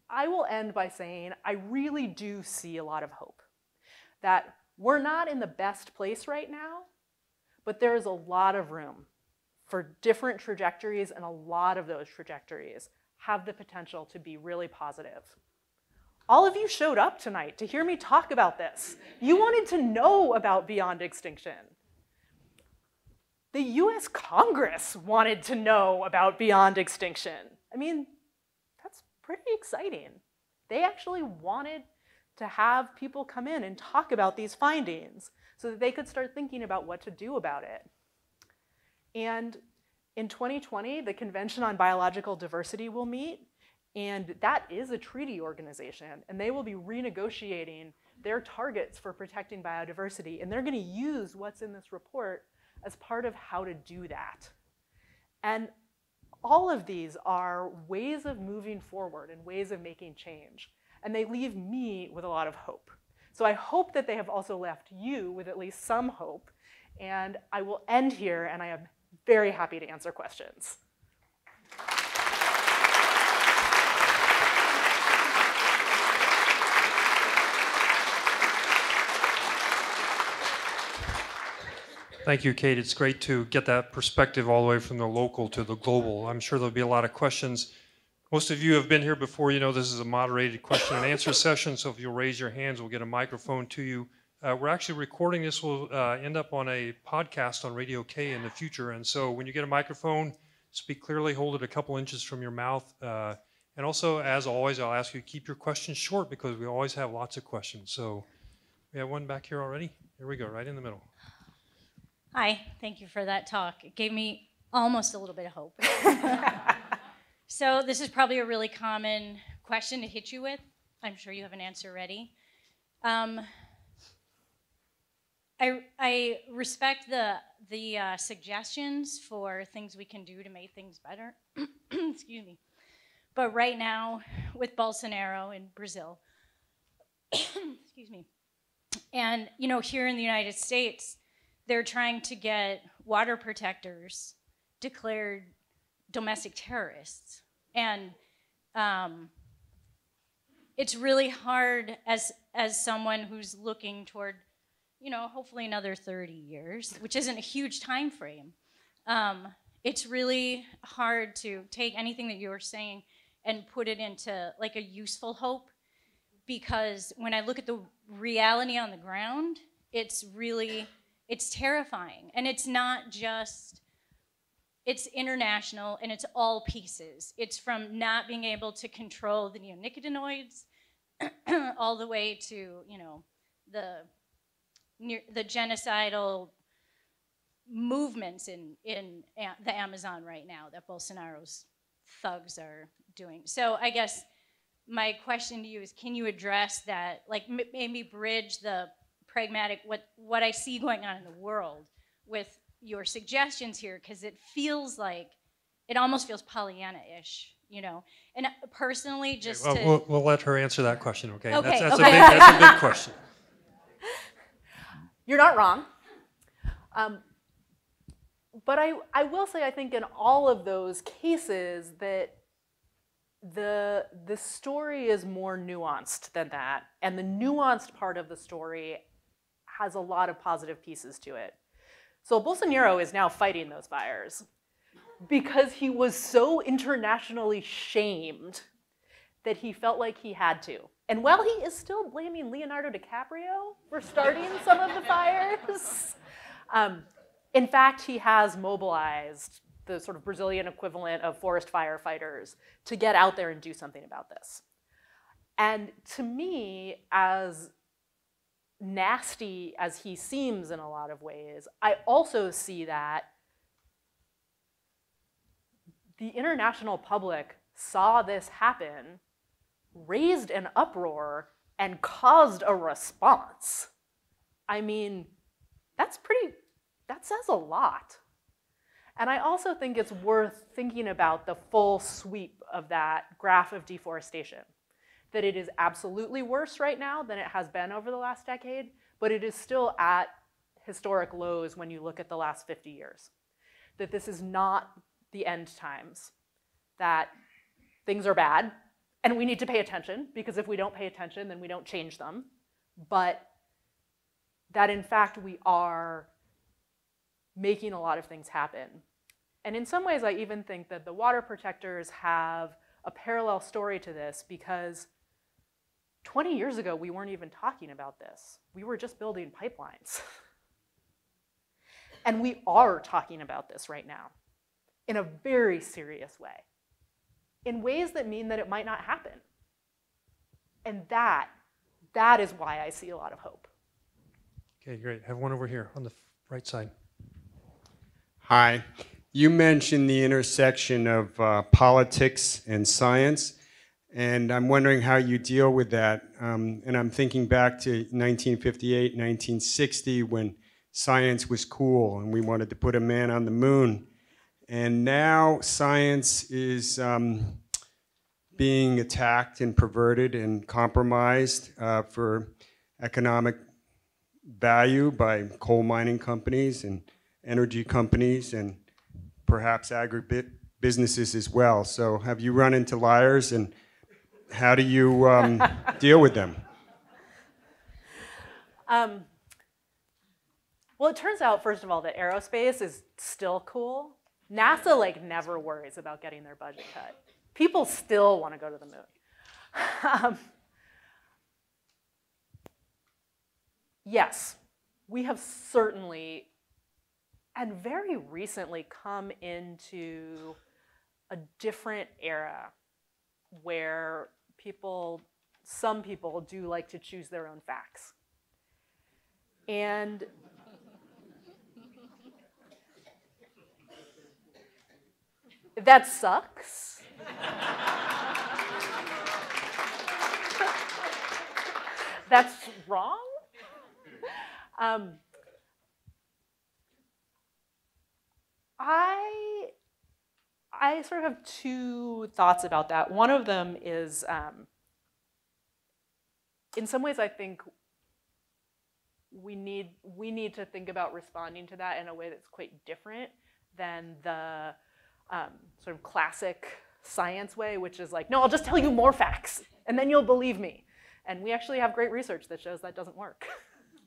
I will end by saying I really do see a lot of hope. That we're not in the best place right now, but there is a lot of room for different trajectories, and a lot of those trajectories have the potential to be really positive. All of you showed up tonight to hear me talk about this. You wanted to know about Beyond Extinction. The US Congress wanted to know about Beyond Extinction. I mean, that's pretty exciting. They actually wanted to have people come in and talk about these findings so that they could start thinking about what to do about it. And in 2020, the Convention on Biological Diversity will meet, and that is a treaty organization, and they will be renegotiating their targets for protecting biodiversity, and they're gonna use what's in this report as part of how to do that. And all of these are ways of moving forward and ways of making change, and they leave me with a lot of hope. So I hope that they have also left you with at least some hope, and I will end here, and I am very happy to answer questions. Thank you, Kate. It's great to get that perspective all the way from the local to the global. I'm sure there'll be a lot of questions. Most of you have been here before. You know this is a moderated question and answer session, so if you'll raise your hands, we'll get a microphone to you. Uh, we're actually recording this. We'll uh, end up on a podcast on Radio K in the future, and so when you get a microphone, speak clearly, hold it a couple inches from your mouth, uh, and also, as always, I'll ask you to keep your questions short because we always have lots of questions. So we have one back here already. Here we go, right in the middle. Hi, thank you for that talk. It gave me almost a little bit of hope. so, this is probably a really common question to hit you with. I'm sure you have an answer ready. Um, I, I respect the, the uh, suggestions for things we can do to make things better. Excuse me. But right now, with Bolsonaro in Brazil, excuse me, and you know, here in the United States, they're trying to get water protectors declared domestic terrorists. And um, it's really hard as, as someone who's looking toward, you know, hopefully another 30 years, which isn't a huge time frame. Um, it's really hard to take anything that you were saying and put it into like a useful hope because when I look at the reality on the ground, it's really it's terrifying. And it's not just, it's international and it's all pieces. It's from not being able to control the neonicotinoids all the way to, you know, the, the genocidal movements in in the Amazon right now that Bolsonaro's thugs are doing. So I guess my question to you is, can you address that? Like maybe bridge the pragmatic what what I see going on in the world with your suggestions here, because it feels like it almost feels Pollyanna-ish, you know. And personally, just Well, to we'll, we'll let her answer that question, okay? Okay, That's, that's, okay. A, big, that's a big question. You're not wrong. Um, but I, I will say, I think in all of those cases that the, the story is more nuanced than that. And the nuanced part of the story has a lot of positive pieces to it. So Bolsonaro is now fighting those fires because he was so internationally shamed that he felt like he had to. And while he is still blaming Leonardo DiCaprio for starting some of the fires, um, in fact, he has mobilized the sort of Brazilian equivalent of forest firefighters to get out there and do something about this. And to me, as nasty as he seems in a lot of ways, I also see that the international public saw this happen, raised an uproar, and caused a response. I mean, that's pretty, that says a lot. And I also think it's worth thinking about the full sweep of that graph of deforestation. That it is absolutely worse right now than it has been over the last decade, but it is still at historic lows when you look at the last 50 years. That this is not the end times, that things are bad, and we need to pay attention, because if we don't pay attention, then we don't change them. But that in fact we are making a lot of things happen. And in some ways, I even think that the water protectors have a parallel story to this because 20 years ago, we weren't even talking about this. We were just building pipelines. and we are talking about this right now in a very serious way, in ways that mean that it might not happen. And that, that is why I see a lot of hope. Okay, great. Have one over here on the right side. Hi. You mentioned the intersection of uh, politics and science, and I'm wondering how you deal with that. Um, and I'm thinking back to 1958, 1960, when science was cool and we wanted to put a man on the moon. And now science is um, being attacked and perverted and compromised uh, for economic value by coal mining companies and energy companies and perhaps agribusinesses as well. So have you run into liars and how do you um, deal with them? Um, well, it turns out, first of all, that aerospace is still cool. NASA like never worries about getting their budget cut. People still want to go to the moon. um, yes, we have certainly and very recently come into a different era where people, some people do like to choose their own facts. And that sucks. That's wrong. Um, I I sort of have two thoughts about that. One of them is, um, in some ways, I think we need we need to think about responding to that in a way that's quite different than the um, sort of classic science way, which is like, no, I'll just tell you more facts, and then you'll believe me. And we actually have great research that shows that doesn't work.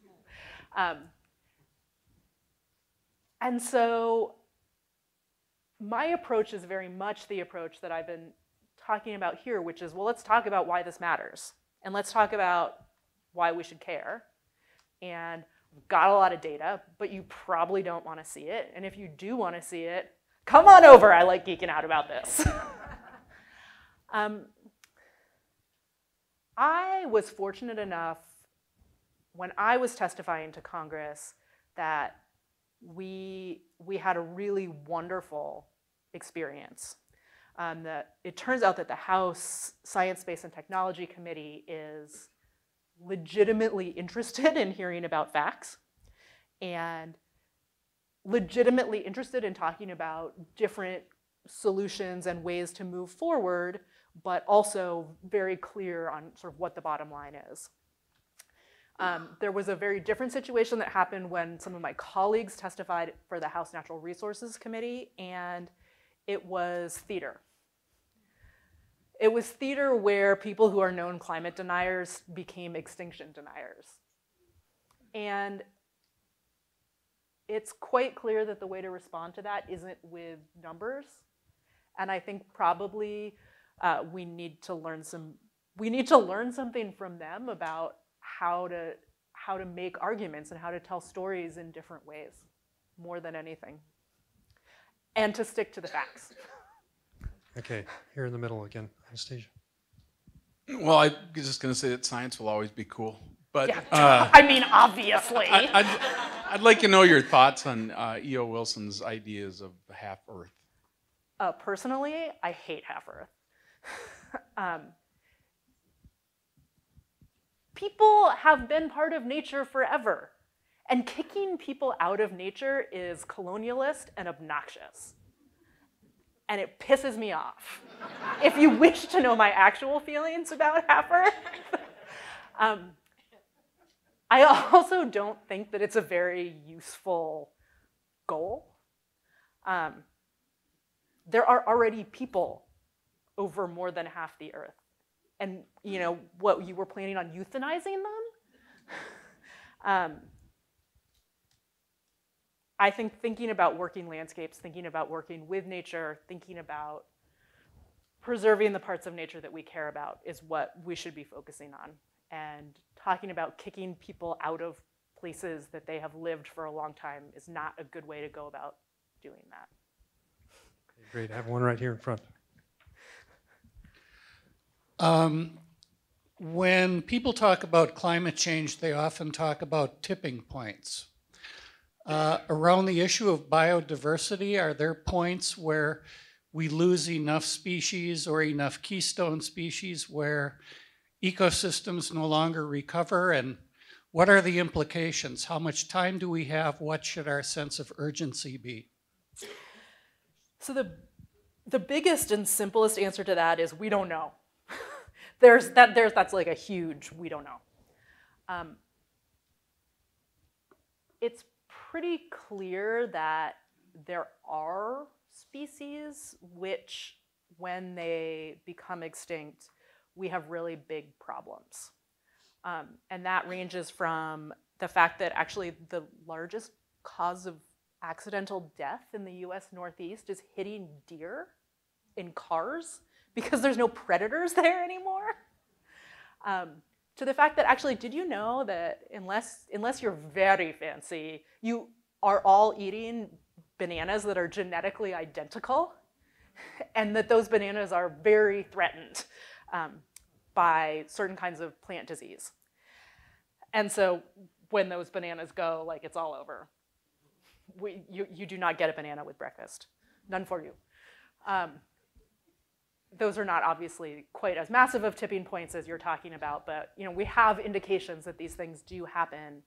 um, and so my approach is very much the approach that I've been talking about here, which is, well, let's talk about why this matters. And let's talk about why we should care. And we've got a lot of data, but you probably don't want to see it. And if you do want to see it, come on over. I like geeking out about this. um, I was fortunate enough when I was testifying to Congress that we, we had a really wonderful experience. Um, that it turns out that the House Science, Space, and Technology Committee is legitimately interested in hearing about facts and legitimately interested in talking about different solutions and ways to move forward, but also very clear on sort of what the bottom line is. Um, there was a very different situation that happened when some of my colleagues testified for the House Natural Resources Committee, and it was theater. It was theater where people who are known climate deniers became extinction deniers. And it's quite clear that the way to respond to that isn't with numbers. And I think probably uh, we need to learn some, we need to learn something from them about how to, how to make arguments and how to tell stories in different ways, more than anything. And to stick to the facts. Okay, here in the middle again, Anastasia. Well, I was just going to say that science will always be cool, but Yeah, uh, I mean, obviously. I, I'd, I'd like to know your thoughts on uh, E.O. Wilson's ideas of half Earth. Uh, personally, I hate half Earth. um, people have been part of nature forever, and kicking people out of nature is colonialist and obnoxious. And it pisses me off. if you wish to know my actual feelings about Earth, um, I also don't think that it's a very useful goal. Um, there are already people over more than half the earth. And you know what you were planning on euthanizing them? um, I think thinking about working landscapes, thinking about working with nature, thinking about preserving the parts of nature that we care about is what we should be focusing on. And talking about kicking people out of places that they have lived for a long time is not a good way to go about doing that. Great, I have one right here in front. Um, when people talk about climate change, they often talk about tipping points. Uh, around the issue of biodiversity, are there points where we lose enough species or enough keystone species where ecosystems no longer recover? And what are the implications? How much time do we have? What should our sense of urgency be? So the the biggest and simplest answer to that is we don't know. There's that there's that's like a huge we don't know. Um, it's pretty clear that there are species which, when they become extinct, we have really big problems. Um, and that ranges from the fact that actually the largest cause of accidental death in the US Northeast is hitting deer in cars because there's no predators there anymore. Um, to the fact that actually, did you know that unless, unless you're very fancy, you are all eating bananas that are genetically identical and that those bananas are very threatened um, by certain kinds of plant disease. And so when those bananas go, like it's all over. We, you, you do not get a banana with breakfast. None for you. Um, those are not obviously quite as massive of tipping points as you're talking about, but you know, we have indications that these things do happen.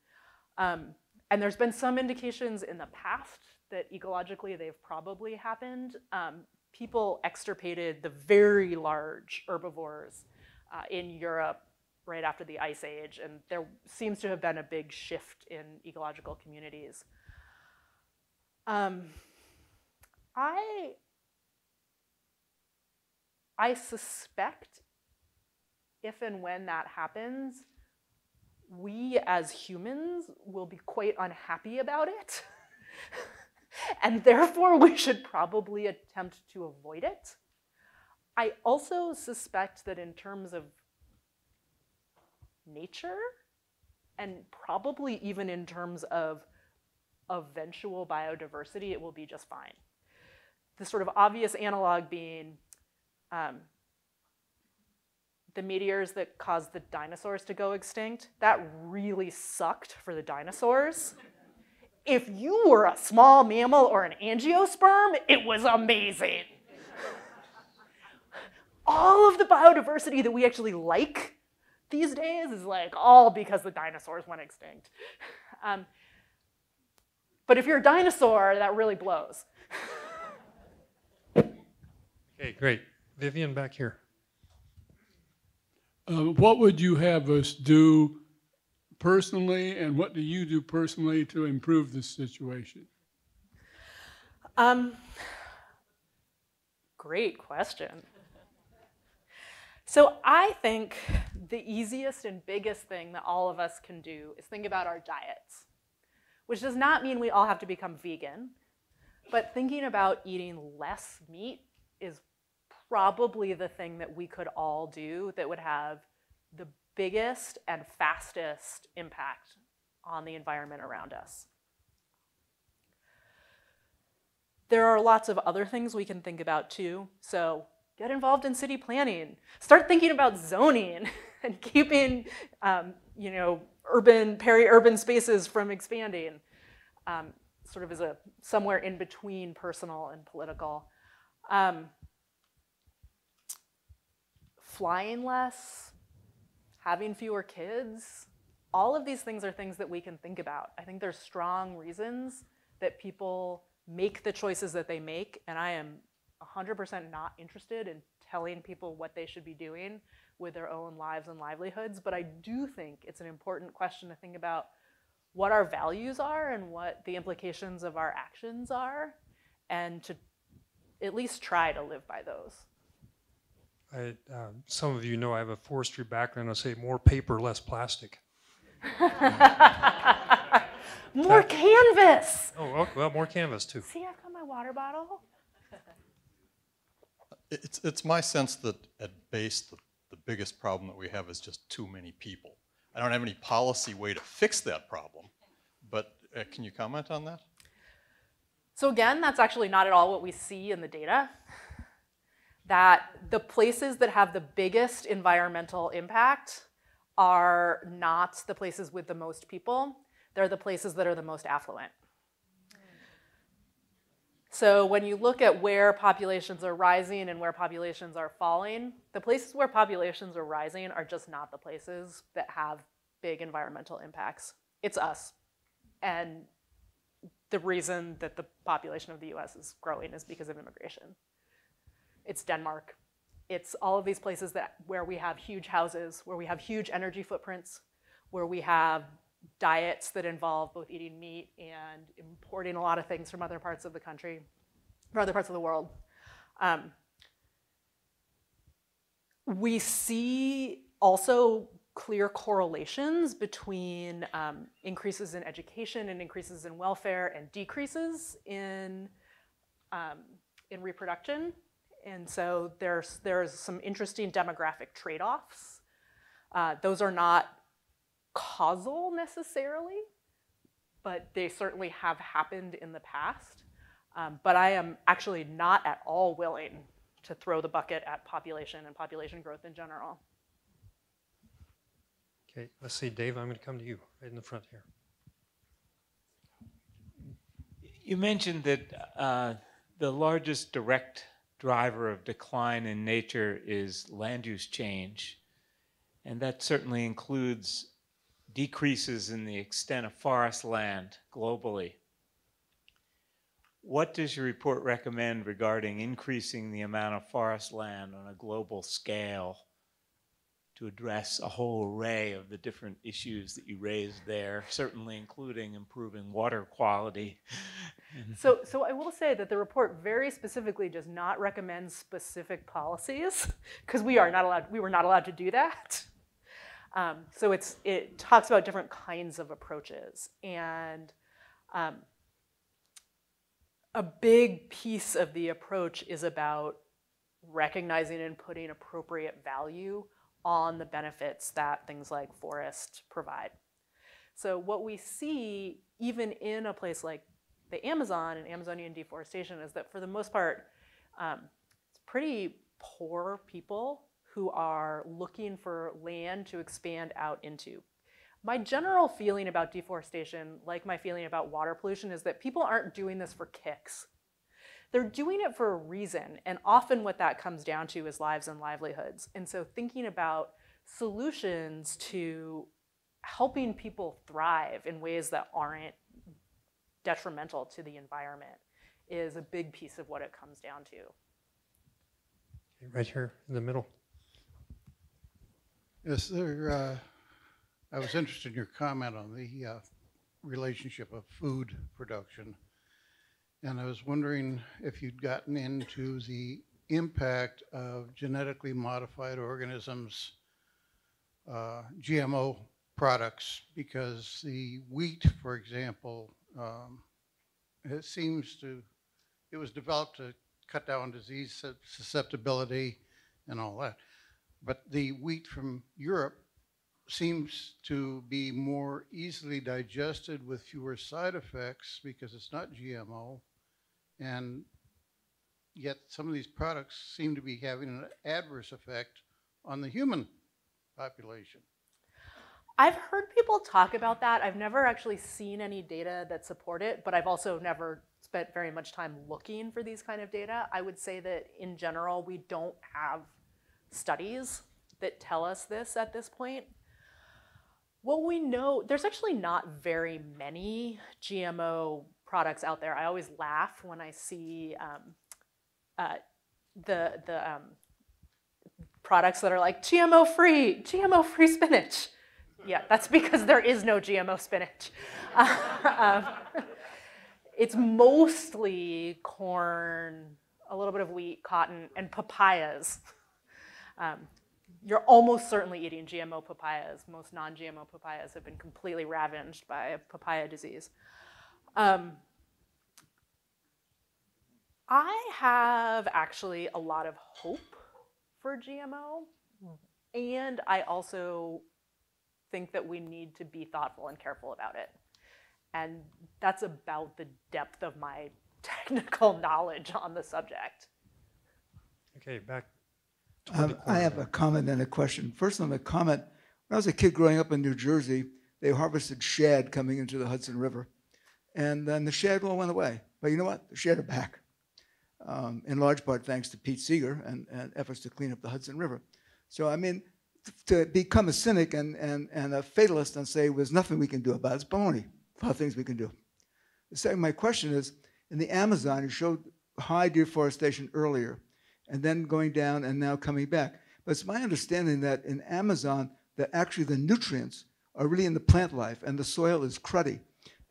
Um, and there's been some indications in the past that ecologically they've probably happened. Um, people extirpated the very large herbivores uh, in Europe right after the Ice Age, and there seems to have been a big shift in ecological communities. Um, I I suspect if and when that happens, we as humans will be quite unhappy about it. and therefore, we should probably attempt to avoid it. I also suspect that in terms of nature, and probably even in terms of eventual biodiversity, it will be just fine. The sort of obvious analog being um, the meteors that caused the dinosaurs to go extinct, that really sucked for the dinosaurs. if you were a small mammal or an angiosperm, it was amazing. all of the biodiversity that we actually like these days is like all because the dinosaurs went extinct. Um, but if you're a dinosaur, that really blows. Okay, great. Vivian back here. Uh, what would you have us do personally, and what do you do personally to improve this situation? Um, great question. So I think the easiest and biggest thing that all of us can do is think about our diets, which does not mean we all have to become vegan, but thinking about eating less meat is probably the thing that we could all do that would have the biggest and fastest impact on the environment around us. There are lots of other things we can think about too. So get involved in city planning. Start thinking about zoning and keeping, um, you know, urban, peri-urban spaces from expanding. Um, sort of as a somewhere in between personal and political. Um, flying less, having fewer kids, all of these things are things that we can think about. I think there's strong reasons that people make the choices that they make, and I am 100% not interested in telling people what they should be doing with their own lives and livelihoods, but I do think it's an important question to think about what our values are and what the implications of our actions are, and to at least try to live by those. I, uh, some of you know I have a forestry background. I say more paper, less plastic. More canvas! Oh, well, well, more canvas too. See, I've got my water bottle. It's, it's my sense that at base, the, the biggest problem that we have is just too many people. I don't have any policy way to fix that problem, but uh, can you comment on that? So again, that's actually not at all what we see in the data. That the places that have the biggest environmental impact are not the places with the most people. They're the places that are the most affluent. So when you look at where populations are rising and where populations are falling, the places where populations are rising are just not the places that have big environmental impacts. It's us. And the reason that the population of the US is growing is because of immigration. It's Denmark. It's all of these places that where we have huge houses, where we have huge energy footprints, where we have diets that involve both eating meat and importing a lot of things from other parts of the country, or other parts of the world. Um, we see also clear correlations between um, increases in education and increases in welfare and decreases in, um, in reproduction. And so there's, there's some interesting demographic trade-offs. Uh, those are not causal necessarily, but they certainly have happened in the past. Um, but I am actually not at all willing to throw the bucket at population and population growth in general. Okay, let's see, Dave, I'm going to come to you right in the front here. You mentioned that uh, the largest direct driver of decline in nature is land use change, and that certainly includes decreases in the extent of forest land globally. What does your report recommend regarding increasing the amount of forest land on a global scale address a whole array of the different issues that you raised there, certainly including improving water quality? So, so I will say that the report very specifically does not recommend specific policies because we are not allowed. We were not allowed to do that. Um, so it's it talks about different kinds of approaches, and um, a big piece of the approach is about recognizing and putting appropriate value on the benefits that things like forest provide. So what we see, even in a place like the Amazon and Amazonian deforestation, is that for the most part, um, it's pretty poor people who are looking for land to expand out into. My general feeling about deforestation, like my feeling about water pollution, is that people aren't doing this for kicks. They're doing it for a reason, and often what that comes down to is lives and livelihoods. And so thinking about solutions to helping people thrive in ways that aren't detrimental to the environment is a big piece of what it comes down to. Right here in the middle. Yes, there, uh, I was interested in your comment on the uh, relationship of food production. And I was wondering if you'd gotten into the impact of genetically modified organisms, uh, GMO products, because the wheat, for example, um, it seems to, it was developed to cut down disease susceptibility and all that. But the wheat from Europe seems to be more easily digested with fewer side effects because it's not GMO. And yet some of these products seem to be having an adverse effect on the human population. I've heard people talk about that. I've never actually seen any data that support it, but I've also never spent very much time looking for these kind of data. I would say that in general, we don't have studies that tell us this at this point. What we know, there's actually not very many GMO products out there. I always laugh when I see um, uh, the the um, products that are like GMO free, GMO free spinach. Yeah, that's because there is no GMO spinach. um, it's mostly corn, a little bit of wheat, cotton, and papayas. Um, you're almost certainly eating GMO papayas. Most non GMO papayas have been completely ravaged by papaya disease. Um, I have actually a lot of hope for GMO, and I also think that we need to be thoughtful and careful about it. And that's about the depth of my technical knowledge on the subject. Okay, back. Um, I have a comment and a question. First on the comment, when I was a kid growing up in New Jersey, they harvested shad coming into the Hudson River. And then the shad all went away. But you know what? The shad are back. Um, in large part thanks to Pete Seeger and, and efforts to clean up the Hudson River. So, I mean, to become a cynic and, and, and a fatalist and say there's nothing we can do about it, it's baloney. Lot things we can do. The second, my question is, in the Amazon, you showed high deforestation earlier, and then going down and now coming back. But it's my understanding that in Amazon, that actually the nutrients are really in the plant life, and the soil is cruddy.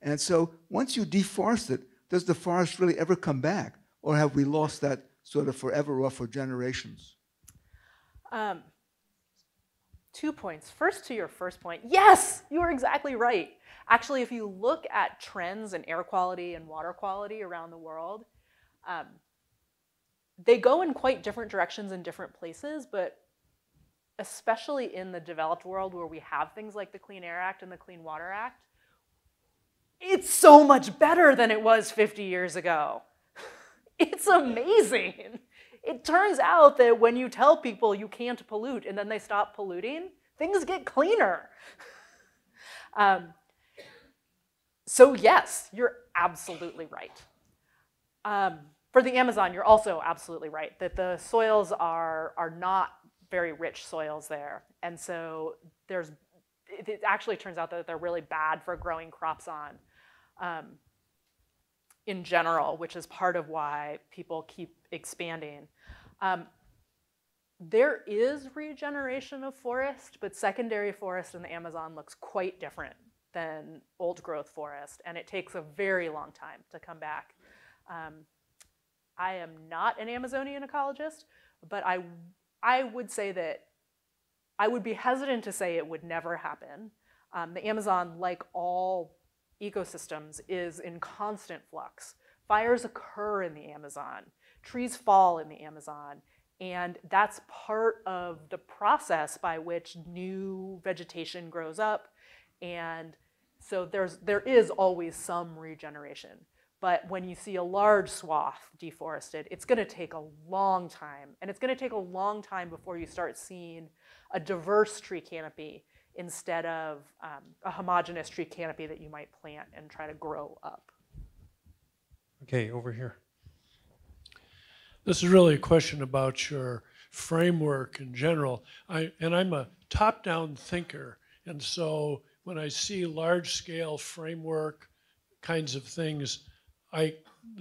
And so once you deforest it, does the forest really ever come back? Or have we lost that sort of forever or for generations? Um, two points. First, to your first point, yes, you are exactly right. Actually, if you look at trends in air quality and water quality around the world, um, they go in quite different directions in different places, but especially in the developed world where we have things like the Clean Air Act and the Clean Water Act, it's so much better than it was 50 years ago. It's amazing. It turns out that when you tell people you can't pollute and then they stop polluting, things get cleaner. um, so, yes, you're absolutely right. Um, for the Amazon, you're also absolutely right that the soils are, are not very rich soils there. And so there's, it, it actually turns out that they're really bad for growing crops on. Um, in general, which is part of why people keep expanding. Um, there is regeneration of forest, but secondary forest in the Amazon looks quite different than old growth forest, and it takes a very long time to come back. Um, I am not an Amazonian ecologist, but I, I would say that I would be hesitant to say it would never happen. Um, the Amazon, like all ecosystems is in constant flux. Fires occur in the Amazon, trees fall in the Amazon, and that's part of the process by which new vegetation grows up. And so there's, there is always some regeneration. But when you see a large swath deforested, it's going to take a long time. And it's going to take a long time before you start seeing a diverse tree canopy instead of um, a homogeneous tree canopy that you might plant and try to grow up. Okay, over here. This is really a question about your framework in general. I, and I'm a top-down thinker, and so when I see large-scale framework kinds of things, I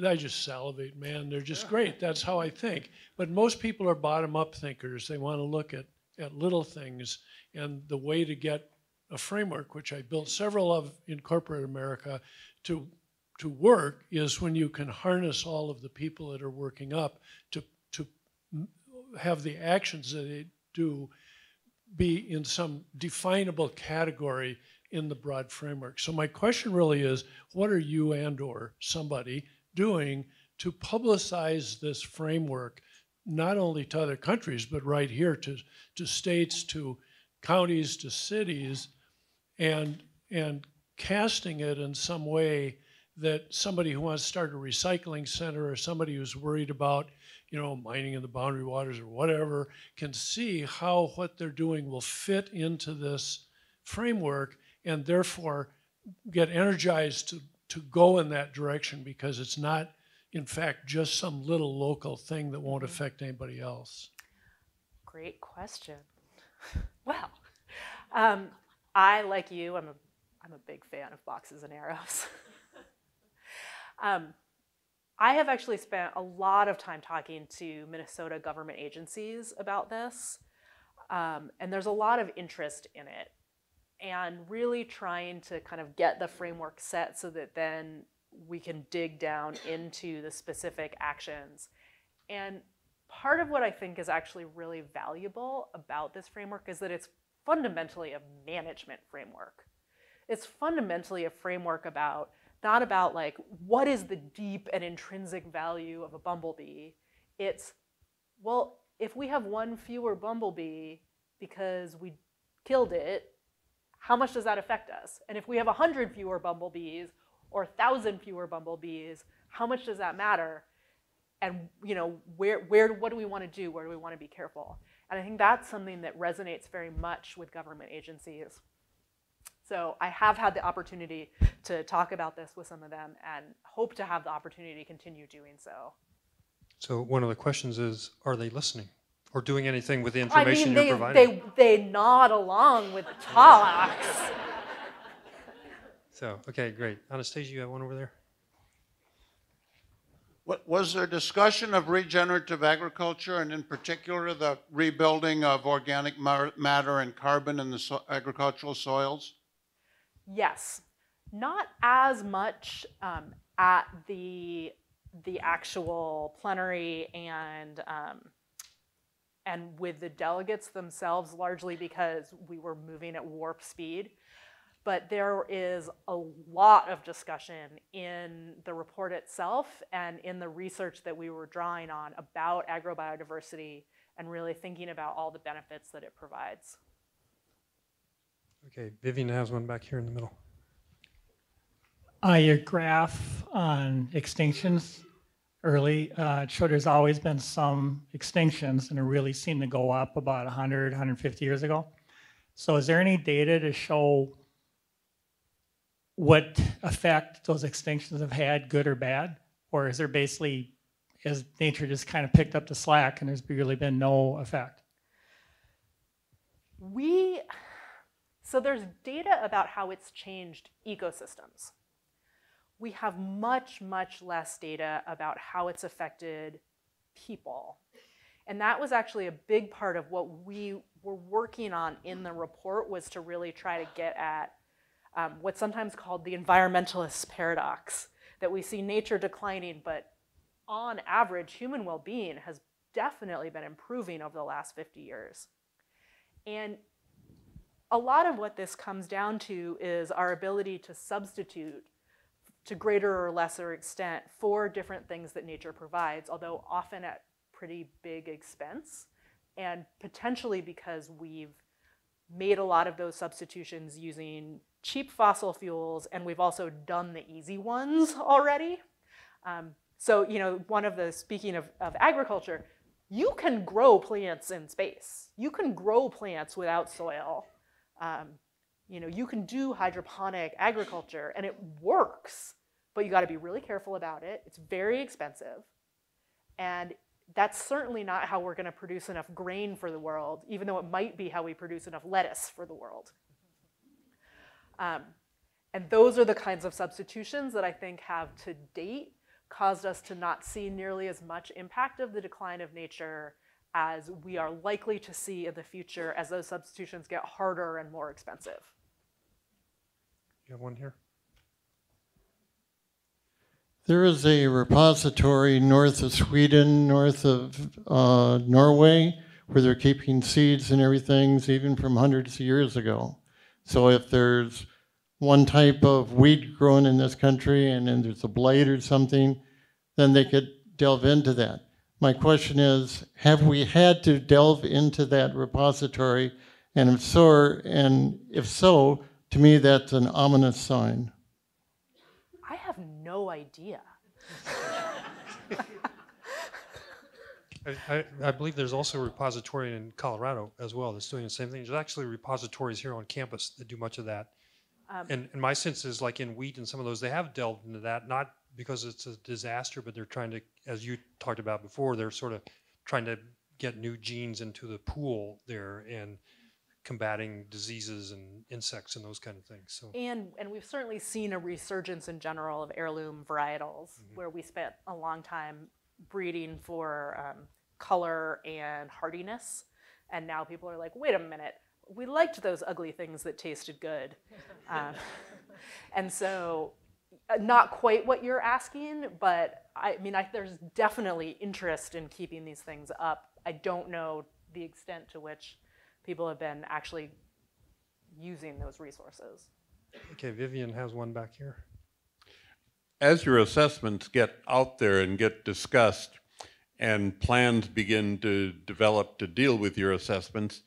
I just salivate, man. They're just great. That's how I think. But most people are bottom-up thinkers. They want to look at at little things, and the way to get a framework, which I built several of in corporate America, to to work is when you can harness all of the people that are working up to to have the actions that they do be in some definable category in the broad framework. So my question really is, what are you and or somebody doing to publicize this framework, not only to other countries, but right here to, to states, to counties, to cities, and, and casting it in some way that somebody who wants to start a recycling center or somebody who's worried about you know, mining in the boundary waters or whatever, can see how what they're doing will fit into this framework and therefore get energized to, to go in that direction because it's not, in fact, just some little local thing that won't affect anybody else. Great question. well, um, I, like you, I'm a, I'm a big fan of boxes and arrows. um, I have actually spent a lot of time talking to Minnesota government agencies about this, um, and there's a lot of interest in it, and really trying to kind of get the framework set so that then we can dig down into the specific actions. And part of what I think is actually really valuable about this framework is that it's fundamentally a management framework. It's fundamentally a framework about not about like what is the deep and intrinsic value of a bumblebee. It's, well, if we have one fewer bumblebee because we killed it, how much does that affect us? And if we have 100 fewer bumblebees or 1,000 fewer bumblebees, how much does that matter? And you know, where, where, what do we want to do? Where do we want to be careful? And I think that's something that resonates very much with government agencies. So I have had the opportunity to talk about this with some of them and hope to have the opportunity to continue doing so. So one of the questions is, are they listening or doing anything with the information I mean, you're they, providing? They, they nod along with the talks. So, okay, great. Anastasia, you have one over there? What, was there discussion of regenerative agriculture and in particular the rebuilding of organic matter and carbon in the so agricultural soils? Yes, not as much um, at the the actual plenary and um, and with the delegates themselves, largely because we were moving at warp speed. But there is a lot of discussion in the report itself and in the research that we were drawing on about agrobiodiversity and really thinking about all the benefits that it provides. Okay, Vivian has one back here in the middle. Uh, your graph on extinctions early uh, showed there's always been some extinctions and it really seemed to go up about 100, 150 years ago. So is there any data to show what effect those extinctions have had, good or bad? Or is there basically, has nature just kind of picked up the slack and there's really been no effect? We, so there's data about how it's changed ecosystems we have much, much less data about how it's affected people. And that was actually a big part of what we were working on in the report was to really try to get at um, what's sometimes called the environmentalist paradox, that we see nature declining, but on average, human well-being has definitely been improving over the last 50 years. And a lot of what this comes down to is our ability to substitute to greater or lesser extent for different things that nature provides, although often at pretty big expense, and potentially because we've made a lot of those substitutions using cheap fossil fuels, and we've also done the easy ones already. Um, so, you know, one of the, speaking of, of agriculture, you can grow plants in space. You can grow plants without soil. Um, you know, you can do hydroponic agriculture and it works, but you got to be really careful about it. It's very expensive. And that's certainly not how we're going to produce enough grain for the world, even though it might be how we produce enough lettuce for the world. Um, and those are the kinds of substitutions that I think have to date caused us to not see nearly as much impact of the decline of nature as we are likely to see in the future as those substitutions get harder and more expensive. You have one here? There is a repository north of Sweden, north of uh, Norway, where they're keeping seeds and everything, even from hundreds of years ago. So if there's one type of weed grown in this country and then there's a blight or something, then they could delve into that. My question is, have we had to delve into that repository? And if so, and if so, to me that's an ominous sign. I have no idea. I, I, I believe there's also a repository in Colorado as well that's doing the same thing. There's actually repositories here on campus that do much of that. Um, And, and my sense is like in wheat and some of those, they have delved into that, not because it's a disaster, but they're trying to, as you talked about before, they're sort of trying to get new genes into the pool there and combating diseases and insects and those kind of things. So And, and we've certainly seen a resurgence in general of heirloom varietals where we spent a long time breeding for um, color and hardiness. And now people are like, wait a minute, we liked those ugly things that tasted good. Um, and so, uh, not quite what you're asking, but I mean, I, there's definitely interest in keeping these things up. I don't know the extent to which people have been actually using those resources. Okay, Vivian has one back here. As your assessments get out there and get discussed and plans begin to develop to deal with your assessments,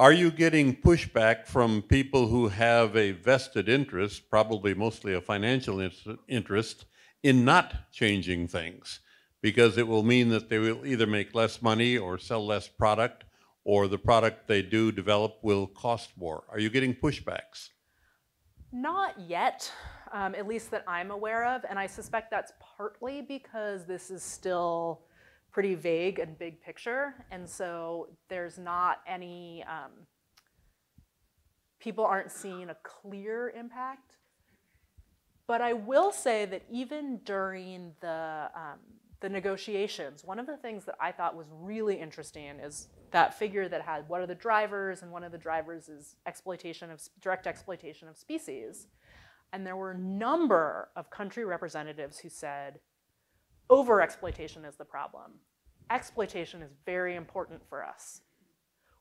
are you getting pushback from people who have a vested interest, probably mostly a financial interest, in not changing things? Because it will mean that they will either make less money or sell less product, or the product they do develop will cost more. Are you getting pushbacks? Not yet, um, at least that I'm aware of, and I suspect that's partly because this is still pretty vague and big picture, and so there's not any, um, people aren't seeing a clear impact. But I will say that even during the, um, the negotiations, one of the things that I thought was really interesting is that figure that had what are the drivers, and one of the drivers is exploitation of direct exploitation of species. And there were a number of country representatives who said, overexploitation is the problem. Exploitation is very important for us.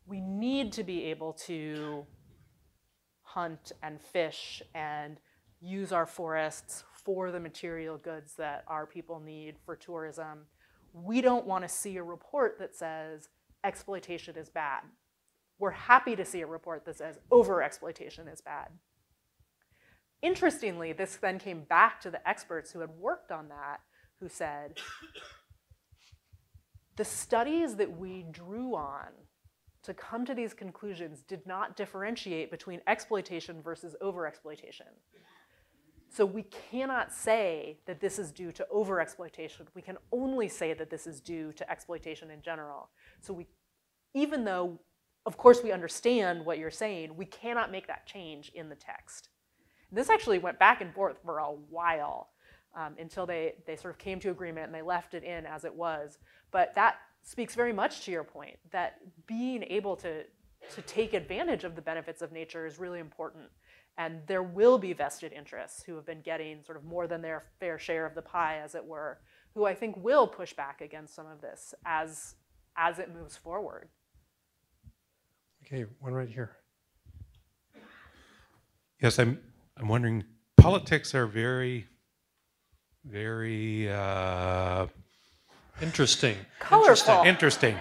We need to be able to hunt and fish and use our forests for the material goods that our people need for tourism. We don't want to see a report that says exploitation is bad. We're happy to see a report that says overexploitation is bad. Interestingly, this then came back to the experts who had worked on that, who said, the studies that we drew on to come to these conclusions did not differentiate between exploitation versus overexploitation. So we cannot say that this is due to overexploitation. We can only say that this is due to exploitation in general. So we, even though, of course, we understand what you're saying, we cannot make that change in the text. This actually went back and forth for a while um, until they, they sort of came to agreement and they left it in as it was. But that speaks very much to your point that being able to, to take advantage of the benefits of nature is really important. And there will be vested interests who have been getting sort of more than their fair share of the pie, as it were, who I think will push back against some of this as, as it moves forward. Okay, one right here. Yes, I'm, I'm wondering, politics are very, very uh, interesting. Colorful. Interesting.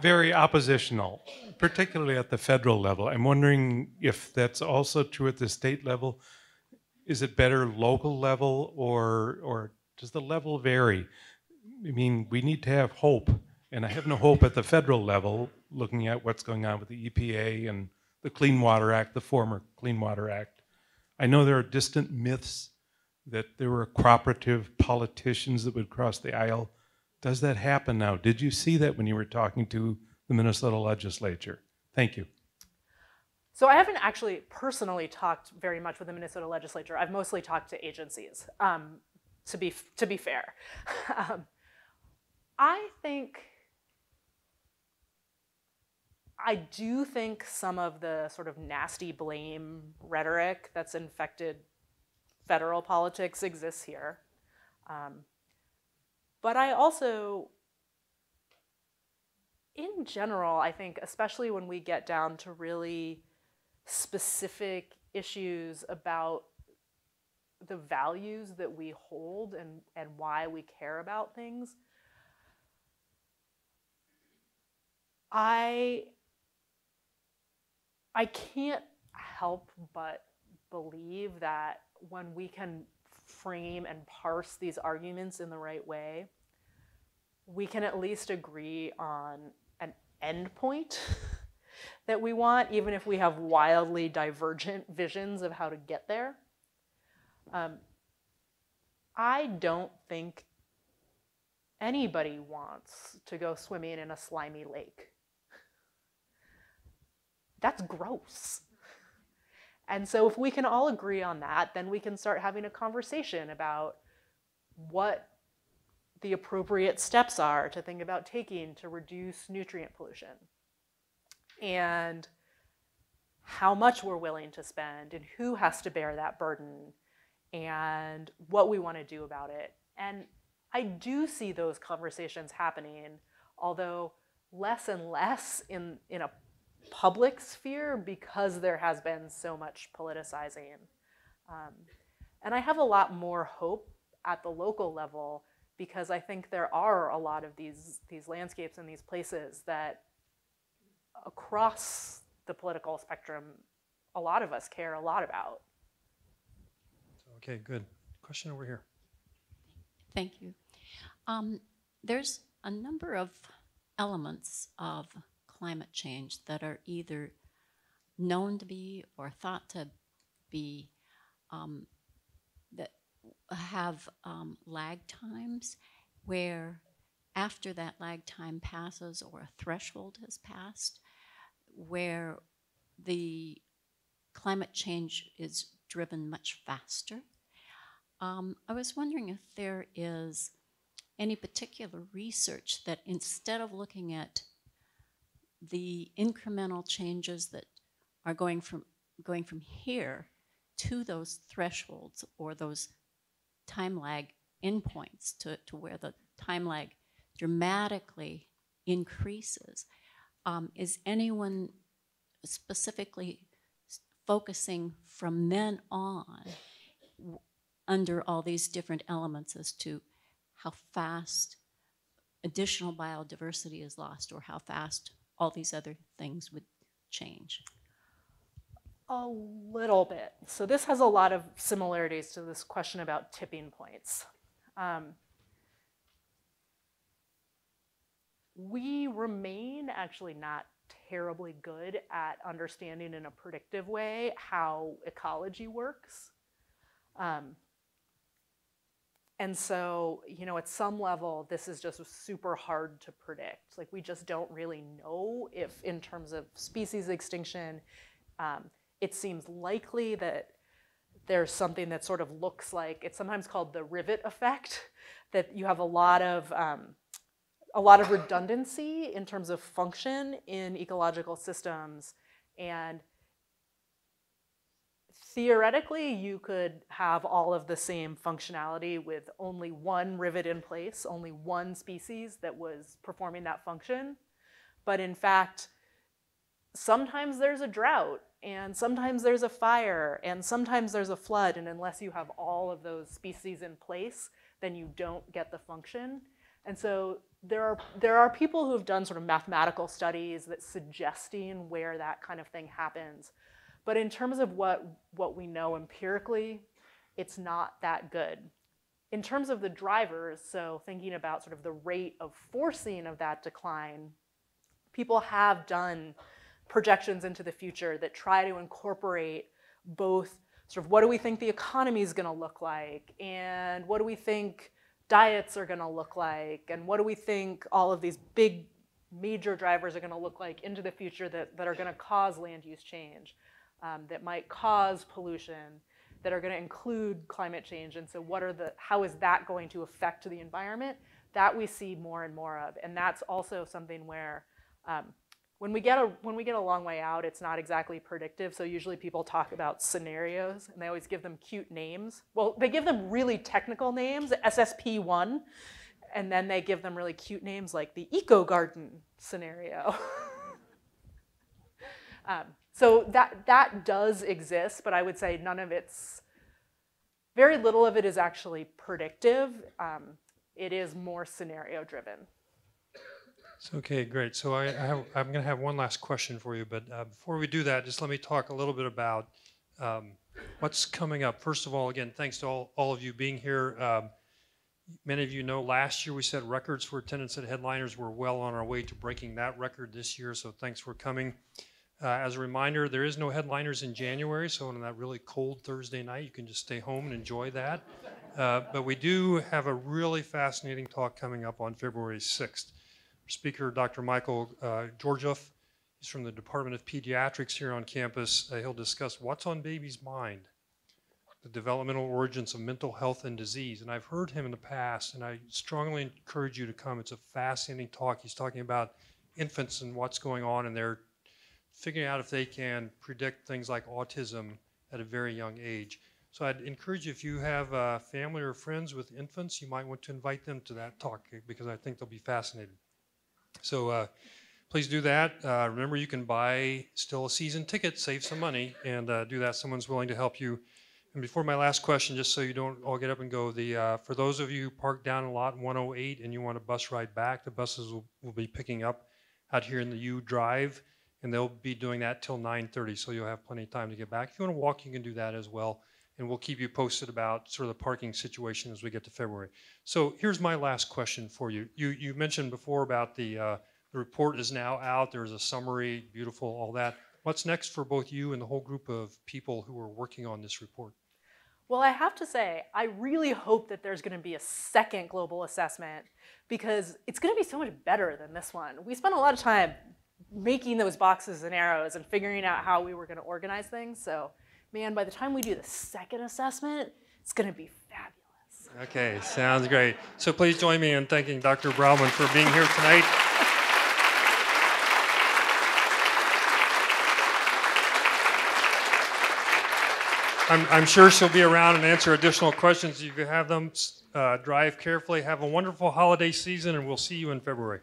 Very oppositional, particularly at the federal level. I'm wondering if that's also true at the state level. Is it better local level or or does the level vary? I mean, we need to have hope, and I have no hope at the federal level, looking at what's going on with the EPA and the Clean Water Act, the former Clean Water Act. I know there are distant myths that there were cooperative politicians that would cross the aisle. Does that happen now? Did you see that when you were talking to the Minnesota legislature? Thank you. So I haven't actually personally talked very much with the Minnesota legislature. I've mostly talked to agencies, um, to, be, to be fair. um, I think, I do think some of the sort of nasty blame rhetoric that's infected federal politics exists here. Um, but I also, in general, I think, especially when we get down to really specific issues about the values that we hold and, and why we care about things, I I can't help but believe that when we can frame and parse these arguments in the right way, we can at least agree on an endpoint that we want, even if we have wildly divergent visions of how to get there. Um, I don't think anybody wants to go swimming in a slimy lake. That's gross. And so, if we can all agree on that, then we can start having a conversation about what the appropriate steps are to think about taking to reduce nutrient pollution and how much we're willing to spend and who has to bear that burden and what we want to do about it. And I do see those conversations happening, although less and less in, in a public sphere because there has been so much politicizing. Um, and I have a lot more hope at the local level because I think there are a lot of these, these landscapes and these places that across the political spectrum, a lot of us care a lot about. Okay, good. Question over here. Thank you. Um, there's a number of elements of climate change that are either known to be or thought to be um, that have um, lag times where after that lag time passes or a threshold has passed, where the climate change is driven much faster. Um, I was wondering if there is any particular research that instead of looking at the incremental changes that are going from going from here to those thresholds or those time lag endpoints to, to where the time lag dramatically increases. Um, is anyone specifically focusing from then on under all these different elements as to how fast additional biodiversity is lost or how fast all these other things would change? A little bit. So this has a lot of similarities to this question about tipping points. Um, we remain actually not terribly good at understanding in a predictive way how ecology works. Um, and so, you know, at some level, this is just super hard to predict. Like, we just don't really know if, in terms of species extinction, um, it seems likely that there's something that sort of looks like it's sometimes called the rivet effect, that you have a lot of um, a lot of redundancy in terms of function in ecological systems and theoretically you could have all of the same functionality with only one rivet in place, only one species that was performing that function. But in fact, sometimes there's a drought and sometimes there's a fire and sometimes there's a flood and unless you have all of those species in place, then you don't get the function. And so there are, there are people who have done sort of mathematical studies that suggesting where that kind of thing happens. But in terms of what, what we know empirically, it's not that good. In terms of the drivers, so thinking about sort of the rate of forcing of that decline, people have done projections into the future that try to incorporate both sort of what do we think the economy is going to look like and what do we think diets are going to look like and what do we think all of these big major drivers are going to look like into the future that, that are going to cause land use change, um, that might cause pollution, that are going to include climate change. And so what are the, how is that going to affect the environment? That we see more and more of. And that's also something where um, when we get a when we get a long way out, it's not exactly predictive. So usually people talk about scenarios, and they always give them cute names. Well, they give them really technical names, SSP one, and then they give them really cute names like the eco garden scenario. um, so that that does exist, but I would say none of it's very little of it is actually predictive. Um, it is more scenario driven. Okay, great. So I, I have, I'm going to have one last question for you, but uh, before we do that, just let me talk a little bit about um, what's coming up. First of all, again, thanks to all, all of you being here. Um, many of you know last year we set records for attendance at headliners. We're well on our way to breaking that record this year, so thanks for coming. Uh, as a reminder, there is no headliners in January, so on that really cold Thursday night, you can just stay home and enjoy that. Uh, but we do have a really fascinating talk coming up on February 6th speaker, Dr. Michael uh, Georgieff. He's from the Department of Pediatrics here on campus. Uh, he'll discuss what's on baby's mind, the developmental origins of mental health and disease. And I've heard him in the past, and I strongly encourage you to come. It's a fascinating talk. He's talking about infants and what's going on, in they're figuring out if they can predict things like autism at a very young age. So I'd encourage you, if you have uh, family or friends with infants, you might want to invite them to that talk because I think they'll be fascinated. So uh, please do that. Uh, remember, you can buy still a season ticket, save some money, and uh, do that. Someone's willing to help you. And before my last question, just so you don't all get up and go, the uh, for those of you who parked down in lot 108 and you want a bus ride back, the buses will, will be picking up out here in the U Drive, and they'll be doing that till 9:30, so you'll have plenty of time to get back. If you want to walk, you can do that as well and we'll keep you posted about sort of the parking situation as we get to February. So here's my last question for you. You, you mentioned before about the, uh, the report is now out. There's a summary, beautiful, all that. What's next for both you and the whole group of people who are working on this report? Well, I have to say, I really hope that there's going to be a second global assessment because it's going to be so much better than this one. We spent a lot of time making those boxes and arrows and figuring out how we were going to organize things. So man, by the time we do the second assessment, it's going to be fabulous. Okay, sounds great. So please join me in thanking Dr. Brauman for being here tonight. I'm, I'm, sure she'll be around and answer additional questions if you have them. Uh, drive carefully. Have a wonderful holiday season, and we'll see you in February.